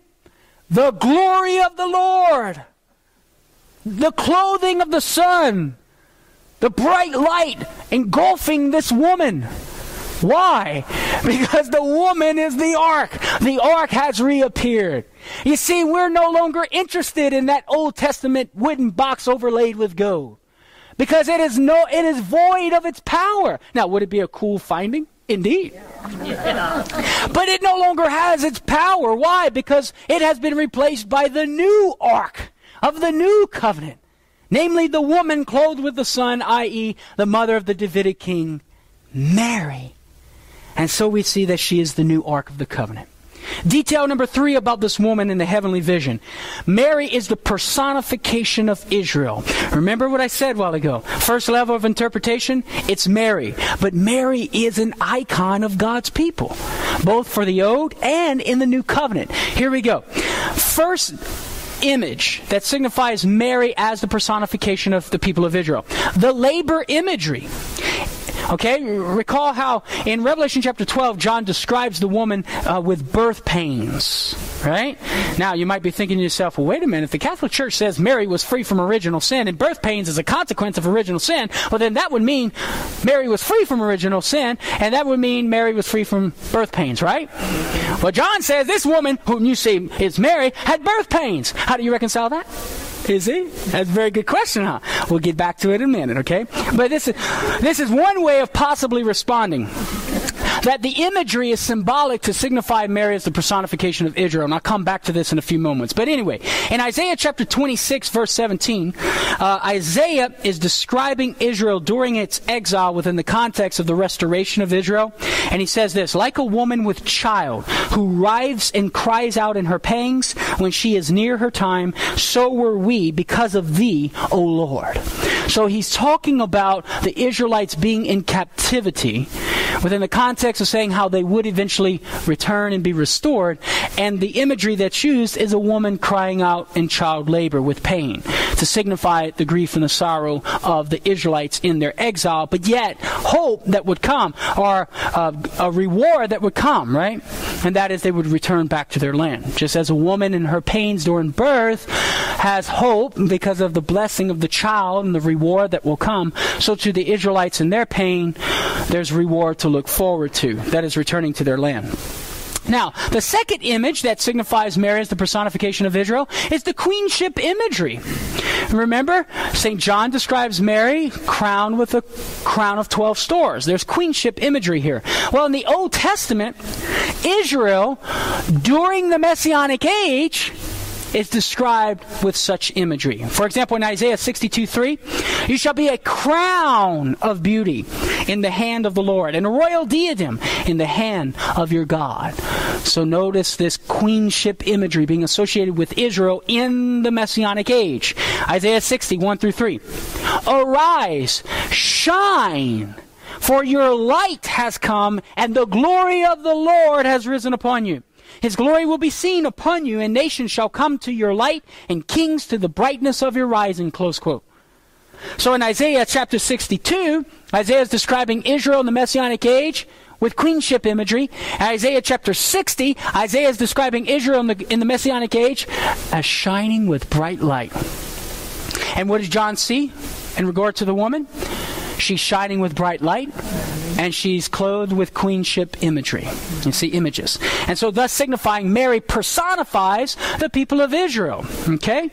The glory of the Lord. The clothing of the sun. The bright light engulfing this woman. Why? Because the woman is the ark. The ark has reappeared. You see, we're no longer interested in that Old Testament wooden box overlaid with gold because it is no it is void of its power. Now, would it be a cool finding? Indeed. Yeah. but it no longer has its power. Why? Because it has been replaced by the new ark of the new covenant, namely the woman clothed with the sun, i.e., the mother of the Davidic king, Mary. And so we see that she is the new ark of the covenant. Detail number three about this woman in the heavenly vision. Mary is the personification of Israel. Remember what I said a while ago. First level of interpretation, it's Mary. But Mary is an icon of God's people, both for the Old and in the New Covenant. Here we go. First image that signifies Mary as the personification of the people of Israel. The labor imagery. Okay? Recall how in Revelation chapter 12, John describes the woman uh, with birth pains. Right? Now, you might be thinking to yourself, well, wait a minute. If the Catholic Church says Mary was free from original sin and birth pains is a consequence of original sin, well, then that would mean Mary was free from original sin, and that would mean Mary was free from birth pains, right? Well, John says this woman, whom you see is Mary, had birth pains. How do you reconcile that? Is he? That's a very good question, huh? We'll get back to it in a minute, okay? But this is this is one way of possibly responding that the imagery is symbolic to signify Mary as the personification of Israel. And I'll come back to this in a few moments. But anyway, in Isaiah chapter 26, verse 17, uh, Isaiah is describing Israel during its exile within the context of the restoration of Israel. And he says this Like a woman with child who writhes and cries out in her pangs when she is near her time, so were we because of thee, O Lord. So he's talking about the Israelites being in captivity within the context of saying how they would eventually return and be restored. And the imagery that's used is a woman crying out in child labor with pain to signify the grief and the sorrow of the Israelites in their exile, but yet hope that would come or uh, a reward that would come, right? And that is they would return back to their land. Just as a woman in her pains during birth has hope because of the blessing of the child and the reward that will come, so to the Israelites in their pain, there's reward to look forward to. That is returning to their land. Now, the second image that signifies Mary as the personification of Israel is the queenship imagery. Remember, St. John describes Mary crowned with a crown of 12 stars. There's queenship imagery here. Well, in the Old Testament, Israel, during the Messianic age, is described with such imagery. For example, in Isaiah 62 3, you shall be a crown of beauty in the hand of the Lord, and a royal diadem in the hand of your God. So notice this queenship imagery being associated with Israel in the Messianic age. Isaiah 60 1 through 3. Arise, shine. For your light has come, and the glory of the Lord has risen upon you. His glory will be seen upon you, and nations shall come to your light, and kings to the brightness of your rising. Close quote. So in Isaiah chapter 62, Isaiah is describing Israel in the Messianic age with queenship imagery. Isaiah chapter 60, Isaiah is describing Israel in the, in the Messianic age as shining with bright light. And what does John see in regard to the woman? She's shining with bright light and she's clothed with queenship imagery. You see images. And so, thus signifying Mary personifies the people of Israel. Okay?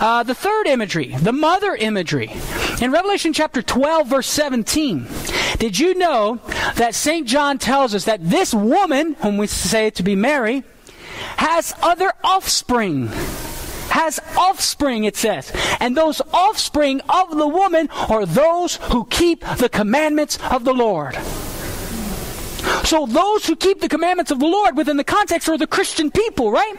Uh, the third imagery, the mother imagery. In Revelation chapter 12, verse 17, did you know that St. John tells us that this woman, whom we say to be Mary, has other offspring? Has offspring, it says. And those offspring of the woman are those who keep the commandments of the Lord. So those who keep the commandments of the Lord within the context are the Christian people, right?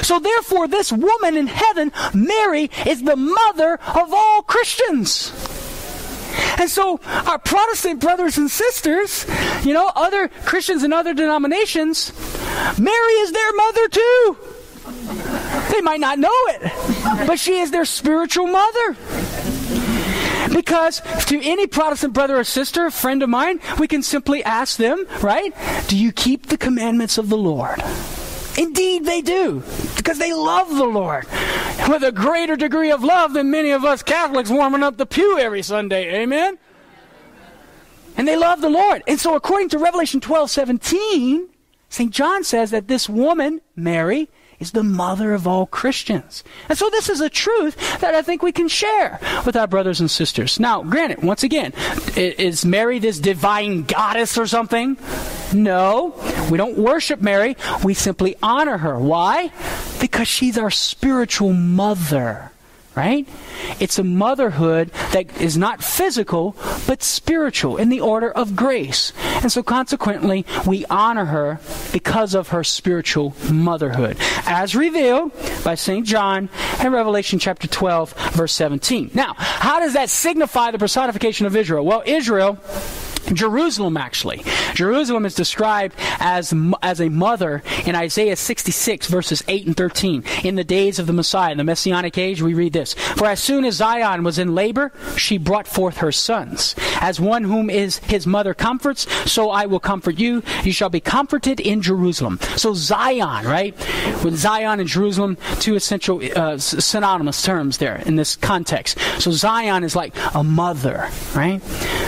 So therefore, this woman in heaven, Mary, is the mother of all Christians. And so our Protestant brothers and sisters, you know, other Christians in other denominations, Mary is their mother too. They might not know it, but she is their spiritual mother. Because to any Protestant brother or sister, friend of mine, we can simply ask them, right? Do you keep the commandments of the Lord? Indeed, they do, because they love the Lord with a greater degree of love than many of us Catholics warming up the pew every Sunday. Amen? And they love the Lord. And so, according to Revelation 12 17, St. John says that this woman, Mary, is the mother of all Christians. And so this is a truth that I think we can share with our brothers and sisters. Now, granted, once again, is Mary this divine goddess or something? No, we don't worship Mary. We simply honor her. Why? Because she's our spiritual mother right? It's a motherhood that is not physical, but spiritual in the order of grace. And so consequently, we honor her because of her spiritual motherhood, as revealed by St. John in Revelation chapter 12, verse 17. Now, how does that signify the personification of Israel? Well, Israel Jerusalem, actually. Jerusalem is described as, as a mother in Isaiah 66, verses 8 and 13. In the days of the Messiah, in the Messianic age, we read this For as soon as Zion was in labor, she brought forth her sons. As one whom is his mother comforts, so I will comfort you. You shall be comforted in Jerusalem. So Zion, right? With Zion and Jerusalem, two essential uh, synonymous terms there in this context. So Zion is like a mother, right?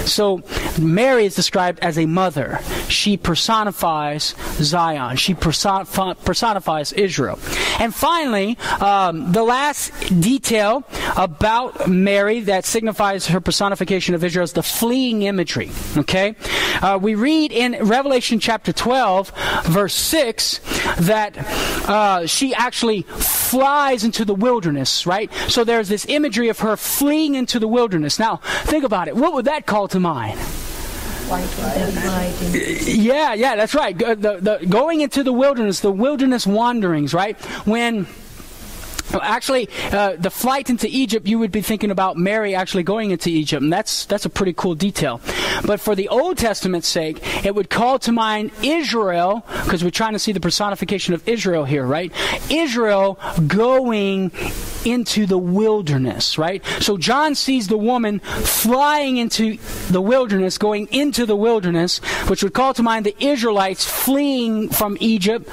So Mary Mary is described as a mother. She personifies Zion. She personifies Israel. And finally, um, the last detail about Mary that signifies her personification of Israel is the fleeing imagery. Okay? Uh, we read in Revelation chapter 12, verse 6, that uh, she actually flies into the wilderness, right? So there's this imagery of her fleeing into the wilderness. Now, think about it. What would that call to mind? Yeah, yeah, that's right. The, the, going into the wilderness, the wilderness wanderings, right? When Actually, uh, the flight into Egypt, you would be thinking about Mary actually going into Egypt, and that's that's a pretty cool detail. But for the Old Testament's sake, it would call to mind Israel, because we're trying to see the personification of Israel here, right? Israel going into the wilderness, right? So John sees the woman flying into the wilderness, going into the wilderness, which would call to mind the Israelites fleeing from Egypt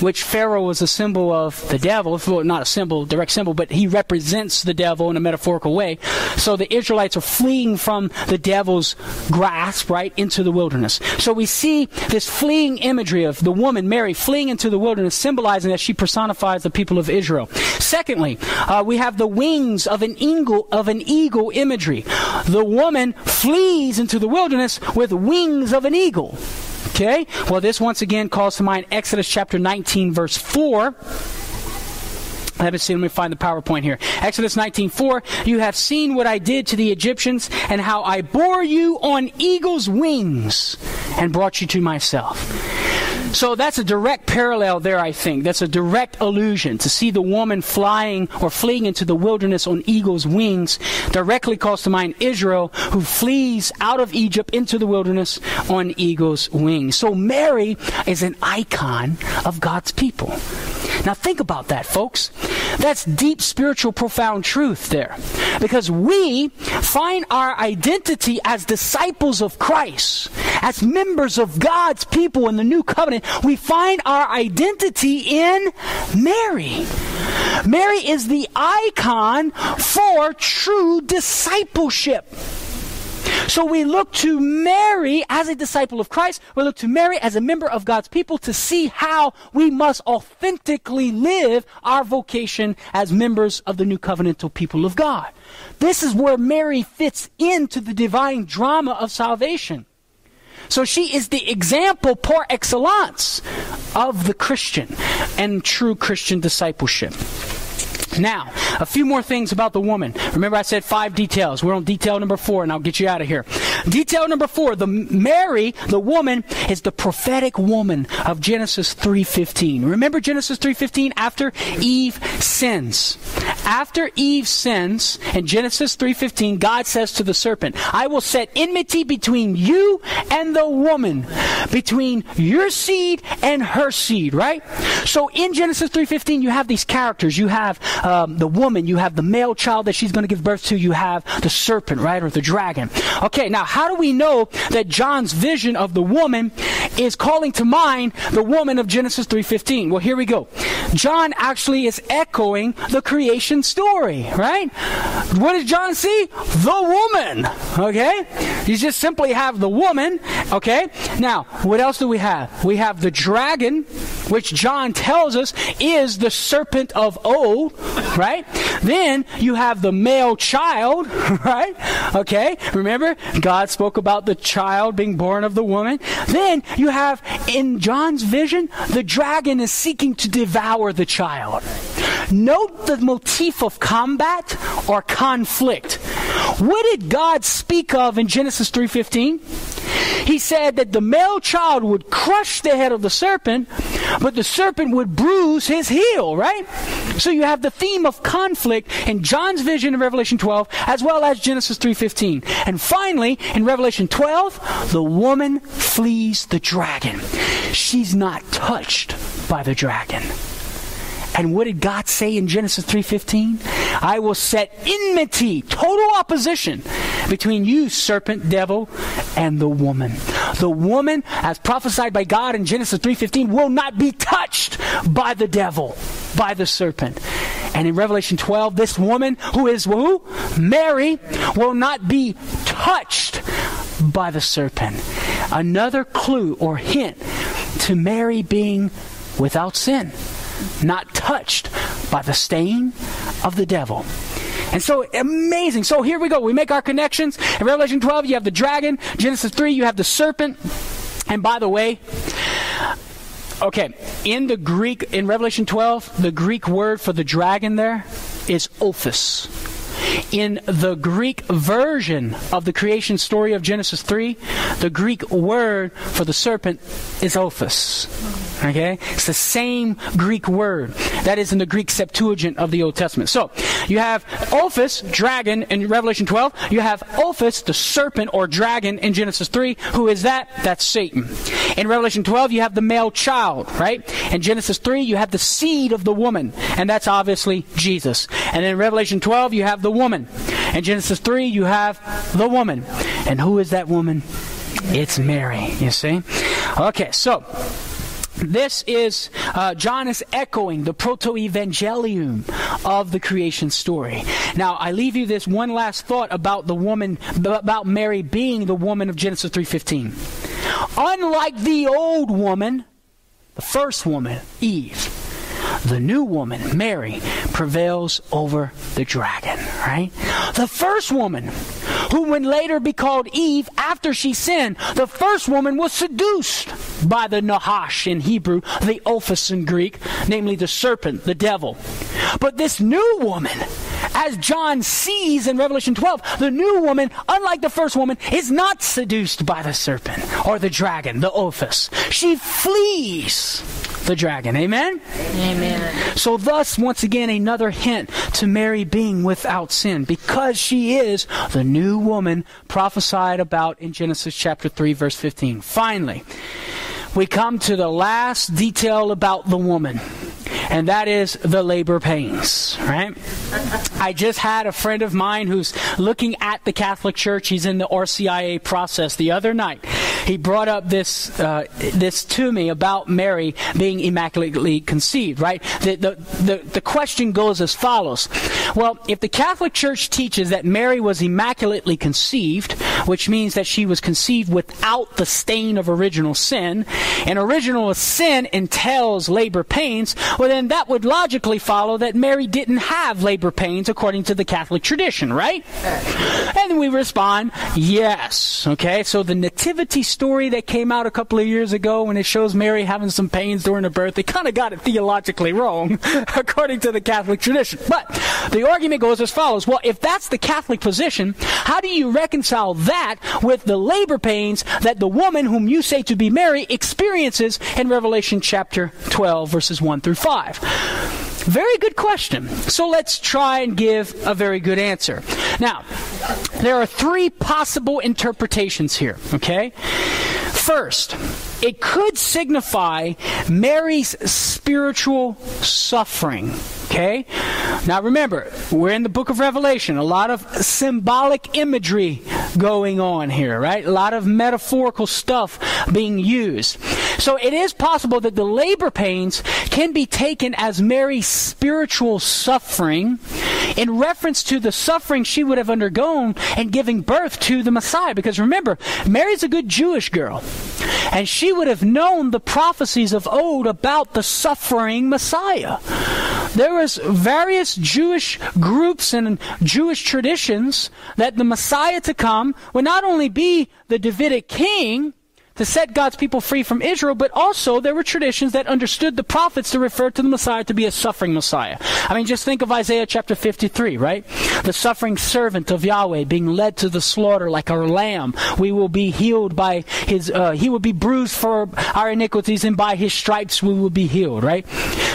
which Pharaoh was a symbol of the devil. Well, not a symbol, direct symbol, but he represents the devil in a metaphorical way. So the Israelites are fleeing from the devil's grasp, right, into the wilderness. So we see this fleeing imagery of the woman, Mary, fleeing into the wilderness, symbolizing that she personifies the people of Israel. Secondly, uh, we have the wings of an eagle, of an eagle imagery. The woman flees into the wilderness with wings of an eagle. Okay? Well, this once again calls to mind Exodus chapter 19, verse 4. Let me see. Let me find the PowerPoint here. Exodus 19:4. You have seen what I did to the Egyptians and how I bore you on eagle's wings and brought you to myself. So that's a direct parallel there, I think. That's a direct allusion. To see the woman flying or fleeing into the wilderness on eagle's wings directly calls to mind Israel, who flees out of Egypt into the wilderness on eagle's wings. So Mary is an icon of God's people. Now think about that, folks. That's deep spiritual profound truth there. Because we find our identity as disciples of Christ, as members of God's people in the new covenant. We find our identity in Mary. Mary is the icon for true discipleship. So we look to Mary as a disciple of Christ. We look to Mary as a member of God's people to see how we must authentically live our vocation as members of the new covenantal people of God. This is where Mary fits into the divine drama of salvation. So she is the example par excellence of the Christian and true Christian discipleship. Now, a few more things about the woman. Remember, I said five details. We're on detail number four, and I'll get you out of here. Detail number four: the Mary, the woman, is the prophetic woman of Genesis three fifteen. Remember Genesis three fifteen. After Eve sins, after Eve sins, in Genesis three fifteen, God says to the serpent, "I will set enmity between you and the woman, between your seed and her seed." Right. So in Genesis three fifteen, you have these characters. You have um, the woman, you have the male child that she's going to give birth to, you have the serpent, right, or the dragon. Okay, now how do we know that John's vision of the woman is calling to mind the woman of Genesis 3:15? Well, here we go. John actually is echoing the creation story, right? What does John see? The woman. Okay? You just simply have the woman, okay? Now, what else do we have? We have the dragon, which John tells us is the serpent of old, right? Then you have the male child, right? Okay? Remember, God spoke about the child being born of the woman. Then you have, in John's vision, the dragon is seeking to devour the child. Note the motif of combat or conflict. What did God speak of in Genesis 3:15? He said that the male child would crush the head of the serpent, but the serpent would bruise his heel, right? So you have the theme of conflict in John's vision in Revelation 12 as well as Genesis 3:15. And finally, in Revelation 12, the woman flees the dragon. She's not touched by the dragon. And what did God say in Genesis 3:15? I will set enmity, total opposition between you serpent devil and the woman. The woman as prophesied by God in Genesis 3:15 will not be touched by the devil, by the serpent. And in Revelation 12, this woman who is who? Mary will not be touched by the serpent. Another clue or hint to Mary being without sin not touched by the stain of the devil. And so amazing. So here we go. We make our connections. In Revelation 12, you have the dragon. Genesis 3, you have the serpent. And by the way, okay, in the Greek, in Revelation 12, the Greek word for the dragon there is ophis. In the Greek version of the creation story of Genesis 3, the Greek word for the serpent is ophis. Okay? It's the same Greek word. That is in the Greek Septuagint of the Old Testament. So, you have Ophis, dragon, in Revelation 12. You have Ophis, the serpent or dragon, in Genesis 3. Who is that? That's Satan. In Revelation 12, you have the male child, right? In Genesis 3, you have the seed of the woman, and that's obviously Jesus. And in Revelation 12, you have the woman. In Genesis 3, you have the woman. And who is that woman? It's Mary, you see? Okay, so this is, uh, John is echoing the proto-evangelium of the creation story. Now, I leave you this one last thought about the woman, about Mary being the woman of Genesis 3.15. Unlike the old woman, the first woman, Eve, the new woman, Mary, prevails over the dragon, right? The first woman, who would later be called Eve after she sinned, the first woman was seduced by the Nahash in Hebrew, the Ophis in Greek, namely the serpent, the devil. But this new woman, as John sees in Revelation 12, the new woman, unlike the first woman, is not seduced by the serpent or the dragon, the Ophis. She flees the dragon. Amen? Amen. So, thus, once again, another hint to Mary being without sin because she is the new woman prophesied about in Genesis chapter 3, verse 15. Finally, we come to the last detail about the woman. and that is the labor pains, right? I just had a friend of mine who's looking at the Catholic Church. He's in the RCIA process the other night. He brought up this uh, this to me about Mary being immaculately conceived, right? The, the, the, the question goes as follows. Well, if the Catholic Church teaches that Mary was immaculately conceived, which means that she was conceived without the stain of original sin, and original sin entails labor pains, well, then that would logically follow that Mary didn't have labor pains according to the Catholic tradition, right? And we respond, yes. Okay, so the nativity story that came out a couple of years ago when it shows Mary having some pains during her birth, they kind of got it theologically wrong according to the Catholic tradition. But the argument goes as follows. Well, if that's the Catholic position, how do you reconcile that with the labor pains that the woman whom you say to be Mary experiences in Revelation chapter 12 verses 1 through 5? Very good question. So let's try and give a very good answer. Now, there are three possible interpretations here, okay? First, it could signify Mary's spiritual suffering. Okay? Now remember, we're in the book of Revelation. A lot of symbolic imagery going on here, right? A lot of metaphorical stuff being used. So it is possible that the labor pains can be taken as Mary's spiritual suffering in reference to the suffering she would have undergone in giving birth to the Messiah. Because remember, Mary's a good Jewish girl. And she would have known the prophecies of old about the suffering Messiah. There was various Jewish groups and Jewish traditions that the Messiah to come would not only be the Davidic king, to set God's people free from Israel, but also there were traditions that understood the prophets to refer to the Messiah to be a suffering Messiah. I mean, just think of Isaiah chapter 53, right? The suffering servant of Yahweh being led to the slaughter like a lamb. We will be healed by his, uh, he will be bruised for our iniquities, and by his stripes we will be healed, right?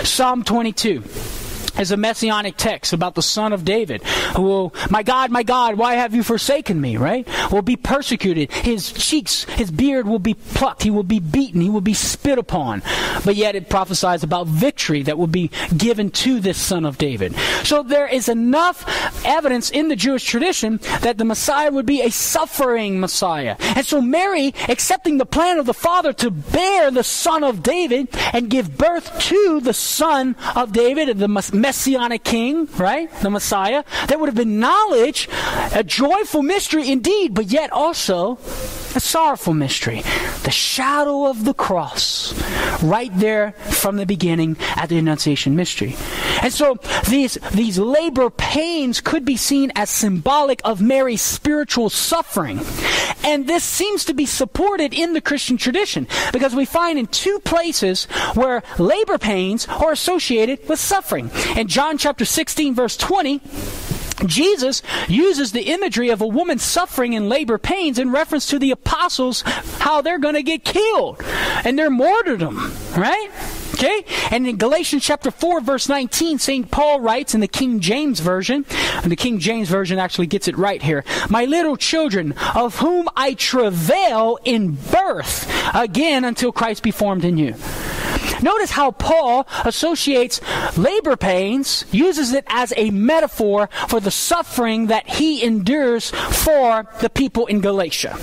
Psalm 22 is a messianic text about the son of David who will, my God, my God, why have you forsaken me, right? Will be persecuted. His cheeks, his beard will be plucked. He will be beaten. He will be spit upon. But yet it prophesies about victory that will be given to this son of David. So there is enough evidence in the Jewish tradition that the Messiah would be a suffering Messiah. And so Mary, accepting the plan of the Father to bear the son of David and give birth to the son of David, the messianic king, right? The Messiah. That would have been knowledge, a joyful mystery indeed, but yet also a sorrowful mystery. The shadow of the cross, right there from the beginning at the Annunciation mystery. And so these, these labor pains could be seen as symbolic of Mary's spiritual suffering. And this seems to be supported in the Christian tradition because we find in two places where labor pains are associated with suffering. In John chapter 16, verse 20, Jesus uses the imagery of a woman suffering in labor pains in reference to the apostles, how they're going to get killed and their martyrdom, right? Okay? And in Galatians chapter 4, verse 19, St. Paul writes in the King James Version, and the King James Version actually gets it right here My little children, of whom I travail in birth, again until Christ be formed in you. Notice how Paul associates labor pains, uses it as a metaphor for the suffering that he endures for the people in Galatia.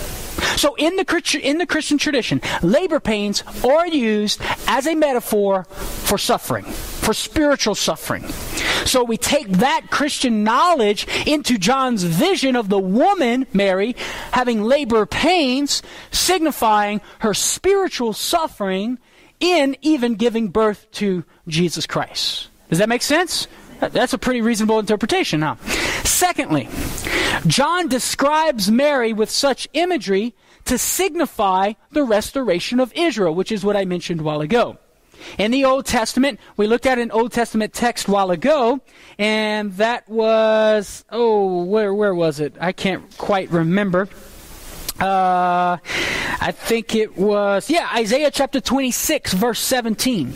So in the in the Christian tradition, labor pains are used as a metaphor for suffering, for spiritual suffering. So we take that Christian knowledge into John's vision of the woman Mary having labor pains, signifying her spiritual suffering in even giving birth to Jesus Christ. Does that make sense? That's a pretty reasonable interpretation, huh? Secondly, John describes Mary with such imagery to signify the restoration of Israel, which is what I mentioned a while ago. In the Old Testament, we looked at an Old Testament text while ago, and that was, oh, where, where was it? I can't quite remember. Uh, I think it was, yeah, Isaiah chapter 26, verse 17.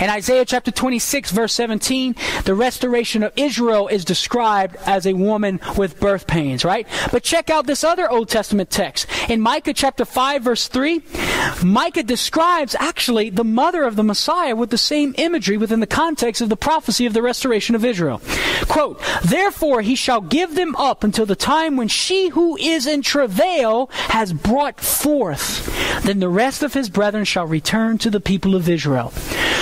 In Isaiah chapter 26, verse 17, the restoration of Israel is described as a woman with birth pains, right? But check out this other Old Testament text. In Micah chapter 5, verse 3, Micah describes actually the mother of the Messiah with the same imagery within the context of the prophecy of the restoration of Israel. Quote, Therefore he shall give them up until the time when she who is in travail has brought forth. Then the rest of his brethren shall return to the people of Israel.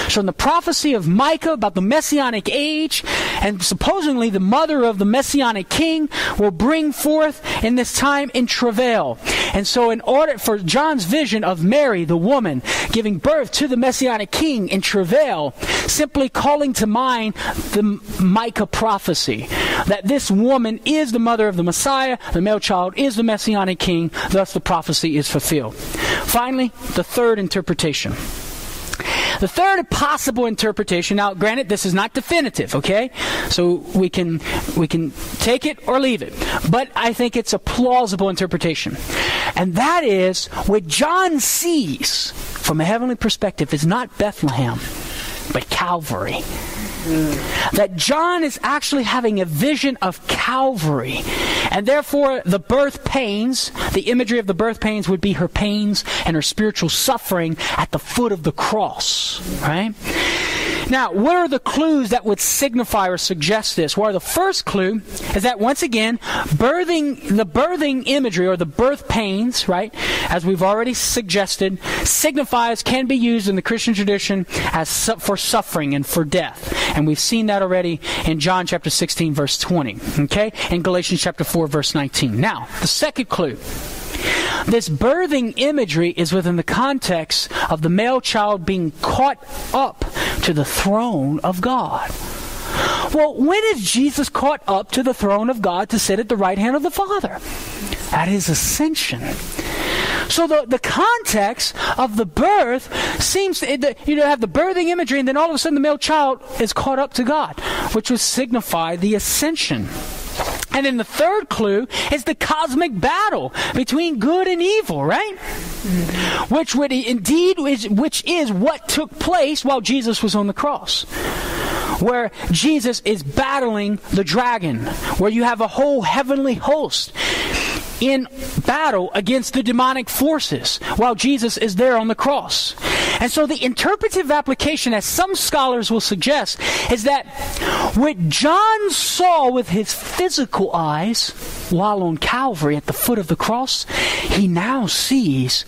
So in the prophecy of Micah about the messianic age, and supposedly the mother of the messianic king will bring forth in this time in travail. And so in order for John's vision of Mary, the woman, giving birth to the messianic king in travail, simply calling to mind the Micah prophecy that this woman is the mother of the Messiah, the male child is the messianic king, thus the prophecy is fulfilled. Finally, the third interpretation. The third possible interpretation, now granted this is not definitive, okay? So we can we can take it or leave it. But I think it's a plausible interpretation. And that is what John sees from a heavenly perspective is not Bethlehem, but Calvary. That John is actually having a vision of Calvary. And therefore, the birth pains, the imagery of the birth pains would be her pains and her spiritual suffering at the foot of the cross. Right? Now, what are the clues that would signify or suggest this? Well, the first clue is that once again, birthing the birthing imagery or the birth pains, right, as we've already suggested, signifies can be used in the Christian tradition as su- for suffering and for death, and we've seen that already in John chapter 16 verse 20. Okay, in Galatians chapter 4 verse 19. Now, the second clue. This birthing imagery is within the context of the male child being caught up to the throne of God. Well, when is Jesus caught up to the throne of God to sit at the right hand of the Father? At his ascension. So the, the context of the birth seems to, you know have the birthing imagery, and then all of a sudden the male child is caught up to God, which would signify the ascension. And then the third clue is the cosmic battle between good and evil, right? Which would indeed which is what took place while Jesus was on the cross. Where Jesus is battling the dragon, where you have a whole heavenly host in battle against the demonic forces while Jesus is there on the cross. And so the interpretive application, as some scholars will suggest, is that what John saw with his physical eyes while on Calvary at the foot of the cross, he now sees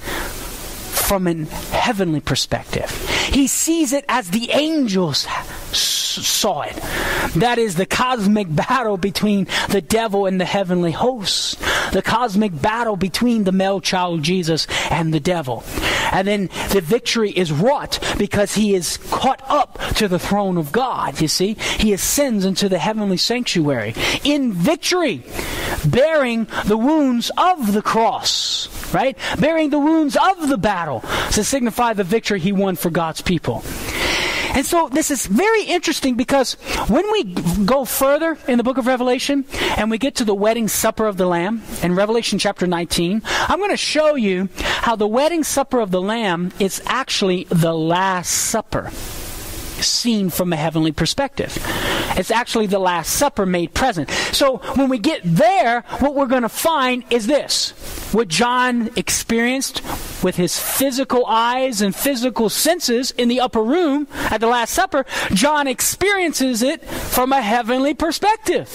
from an heavenly perspective. He sees it as the angels saw it. That is the cosmic battle between the devil and the heavenly hosts. The cosmic battle between the male child Jesus and the devil. And then the victory is wrought because he is caught up to the throne of God, you see. He ascends into the heavenly sanctuary in victory, bearing the wounds of the cross, right? Bearing the wounds of the battle to signify the victory he won for God's people. And so this is very interesting because when we go further in the book of Revelation and we get to the wedding supper of the Lamb in Revelation chapter 19, I'm going to show you how the wedding supper of the Lamb is actually the Last Supper seen from a heavenly perspective. It's actually the Last Supper made present. So when we get there, what we're going to find is this. What John experienced with his physical eyes and physical senses in the upper room at the Last Supper, John experiences it from a heavenly perspective.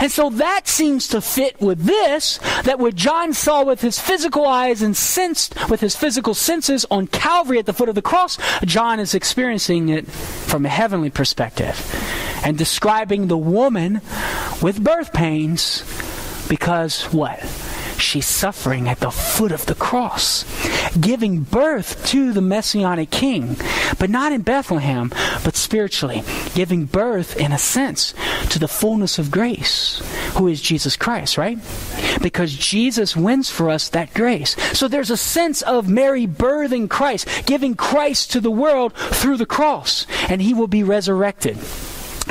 And so that seems to fit with this that what John saw with his physical eyes and sensed with his physical senses on Calvary at the foot of the cross, John is experiencing it from a heavenly perspective and describing the woman with birth pains because what? She's suffering at the foot of the cross, giving birth to the Messianic King, but not in Bethlehem, but spiritually, giving birth, in a sense, to the fullness of grace, who is Jesus Christ, right? Because Jesus wins for us that grace. So there's a sense of Mary birthing Christ, giving Christ to the world through the cross, and he will be resurrected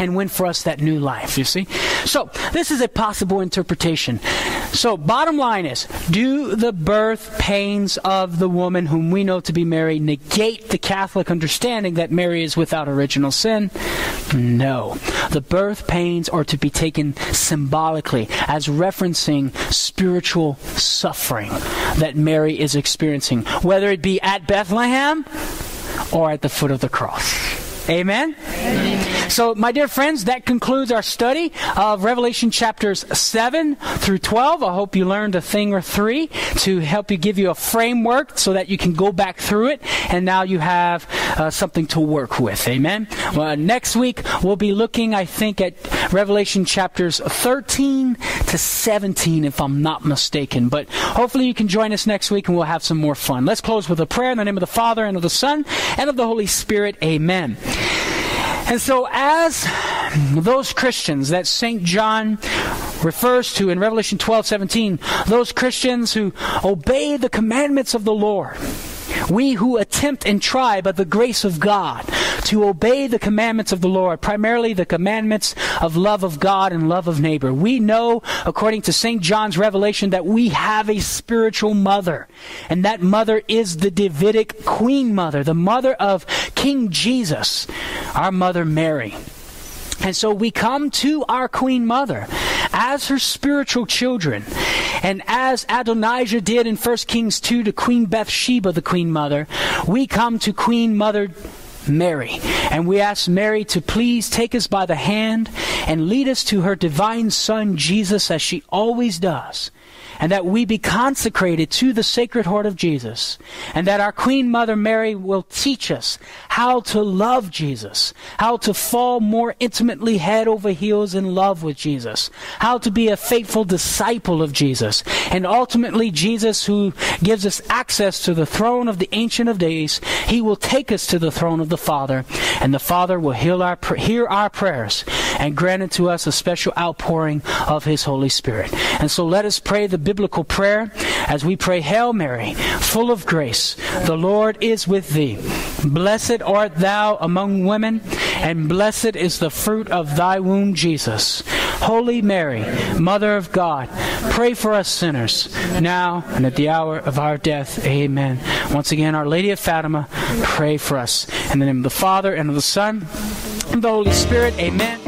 and win for us that new life, you see? So, this is a possible interpretation. So, bottom line is do the birth pains of the woman whom we know to be Mary negate the Catholic understanding that Mary is without original sin? No. The birth pains are to be taken symbolically as referencing spiritual suffering that Mary is experiencing, whether it be at Bethlehem or at the foot of the cross. Amen? Amen? So, my dear friends, that concludes our study of Revelation chapters 7 through 12. I hope you learned a thing or three to help you give you a framework so that you can go back through it and now you have uh, something to work with. Amen? Well, next week, we'll be looking, I think, at Revelation chapters 13 to 17, if I'm not mistaken. But hopefully, you can join us next week and we'll have some more fun. Let's close with a prayer in the name of the Father and of the Son and of the Holy Spirit. Amen. And so, as those Christians that St. John refers to in Revelation 12 17, those Christians who obey the commandments of the Lord, we who attempt and try by the grace of God to obey the commandments of the Lord, primarily the commandments of love of God and love of neighbor. We know, according to St. John's revelation, that we have a spiritual mother. And that mother is the Davidic queen mother, the mother of King Jesus, our mother Mary. And so we come to our Queen Mother as her spiritual children. And as Adonijah did in 1 Kings 2 to Queen Bathsheba, the Queen Mother, we come to Queen Mother Mary. And we ask Mary to please take us by the hand and lead us to her divine Son, Jesus, as she always does and that we be consecrated to the Sacred Heart of Jesus, and that our Queen Mother Mary will teach us how to love Jesus, how to fall more intimately head over heels in love with Jesus, how to be a faithful disciple of Jesus, and ultimately Jesus who gives us access to the throne of the Ancient of Days, he will take us to the throne of the Father, and the Father will hear our, hear our prayers and grant unto us a special outpouring of his Holy Spirit. And so let us pray the biblical prayer as we pray, Hail Mary, full of grace, the Lord is with thee. Blessed art thou among women, and blessed is the fruit of thy womb, Jesus. Holy Mary, Mother of God, pray for us sinners, now and at the hour of our death. Amen. Once again, Our Lady of Fatima, pray for us. In the name of the Father, and of the Son, and the Holy Spirit. Amen.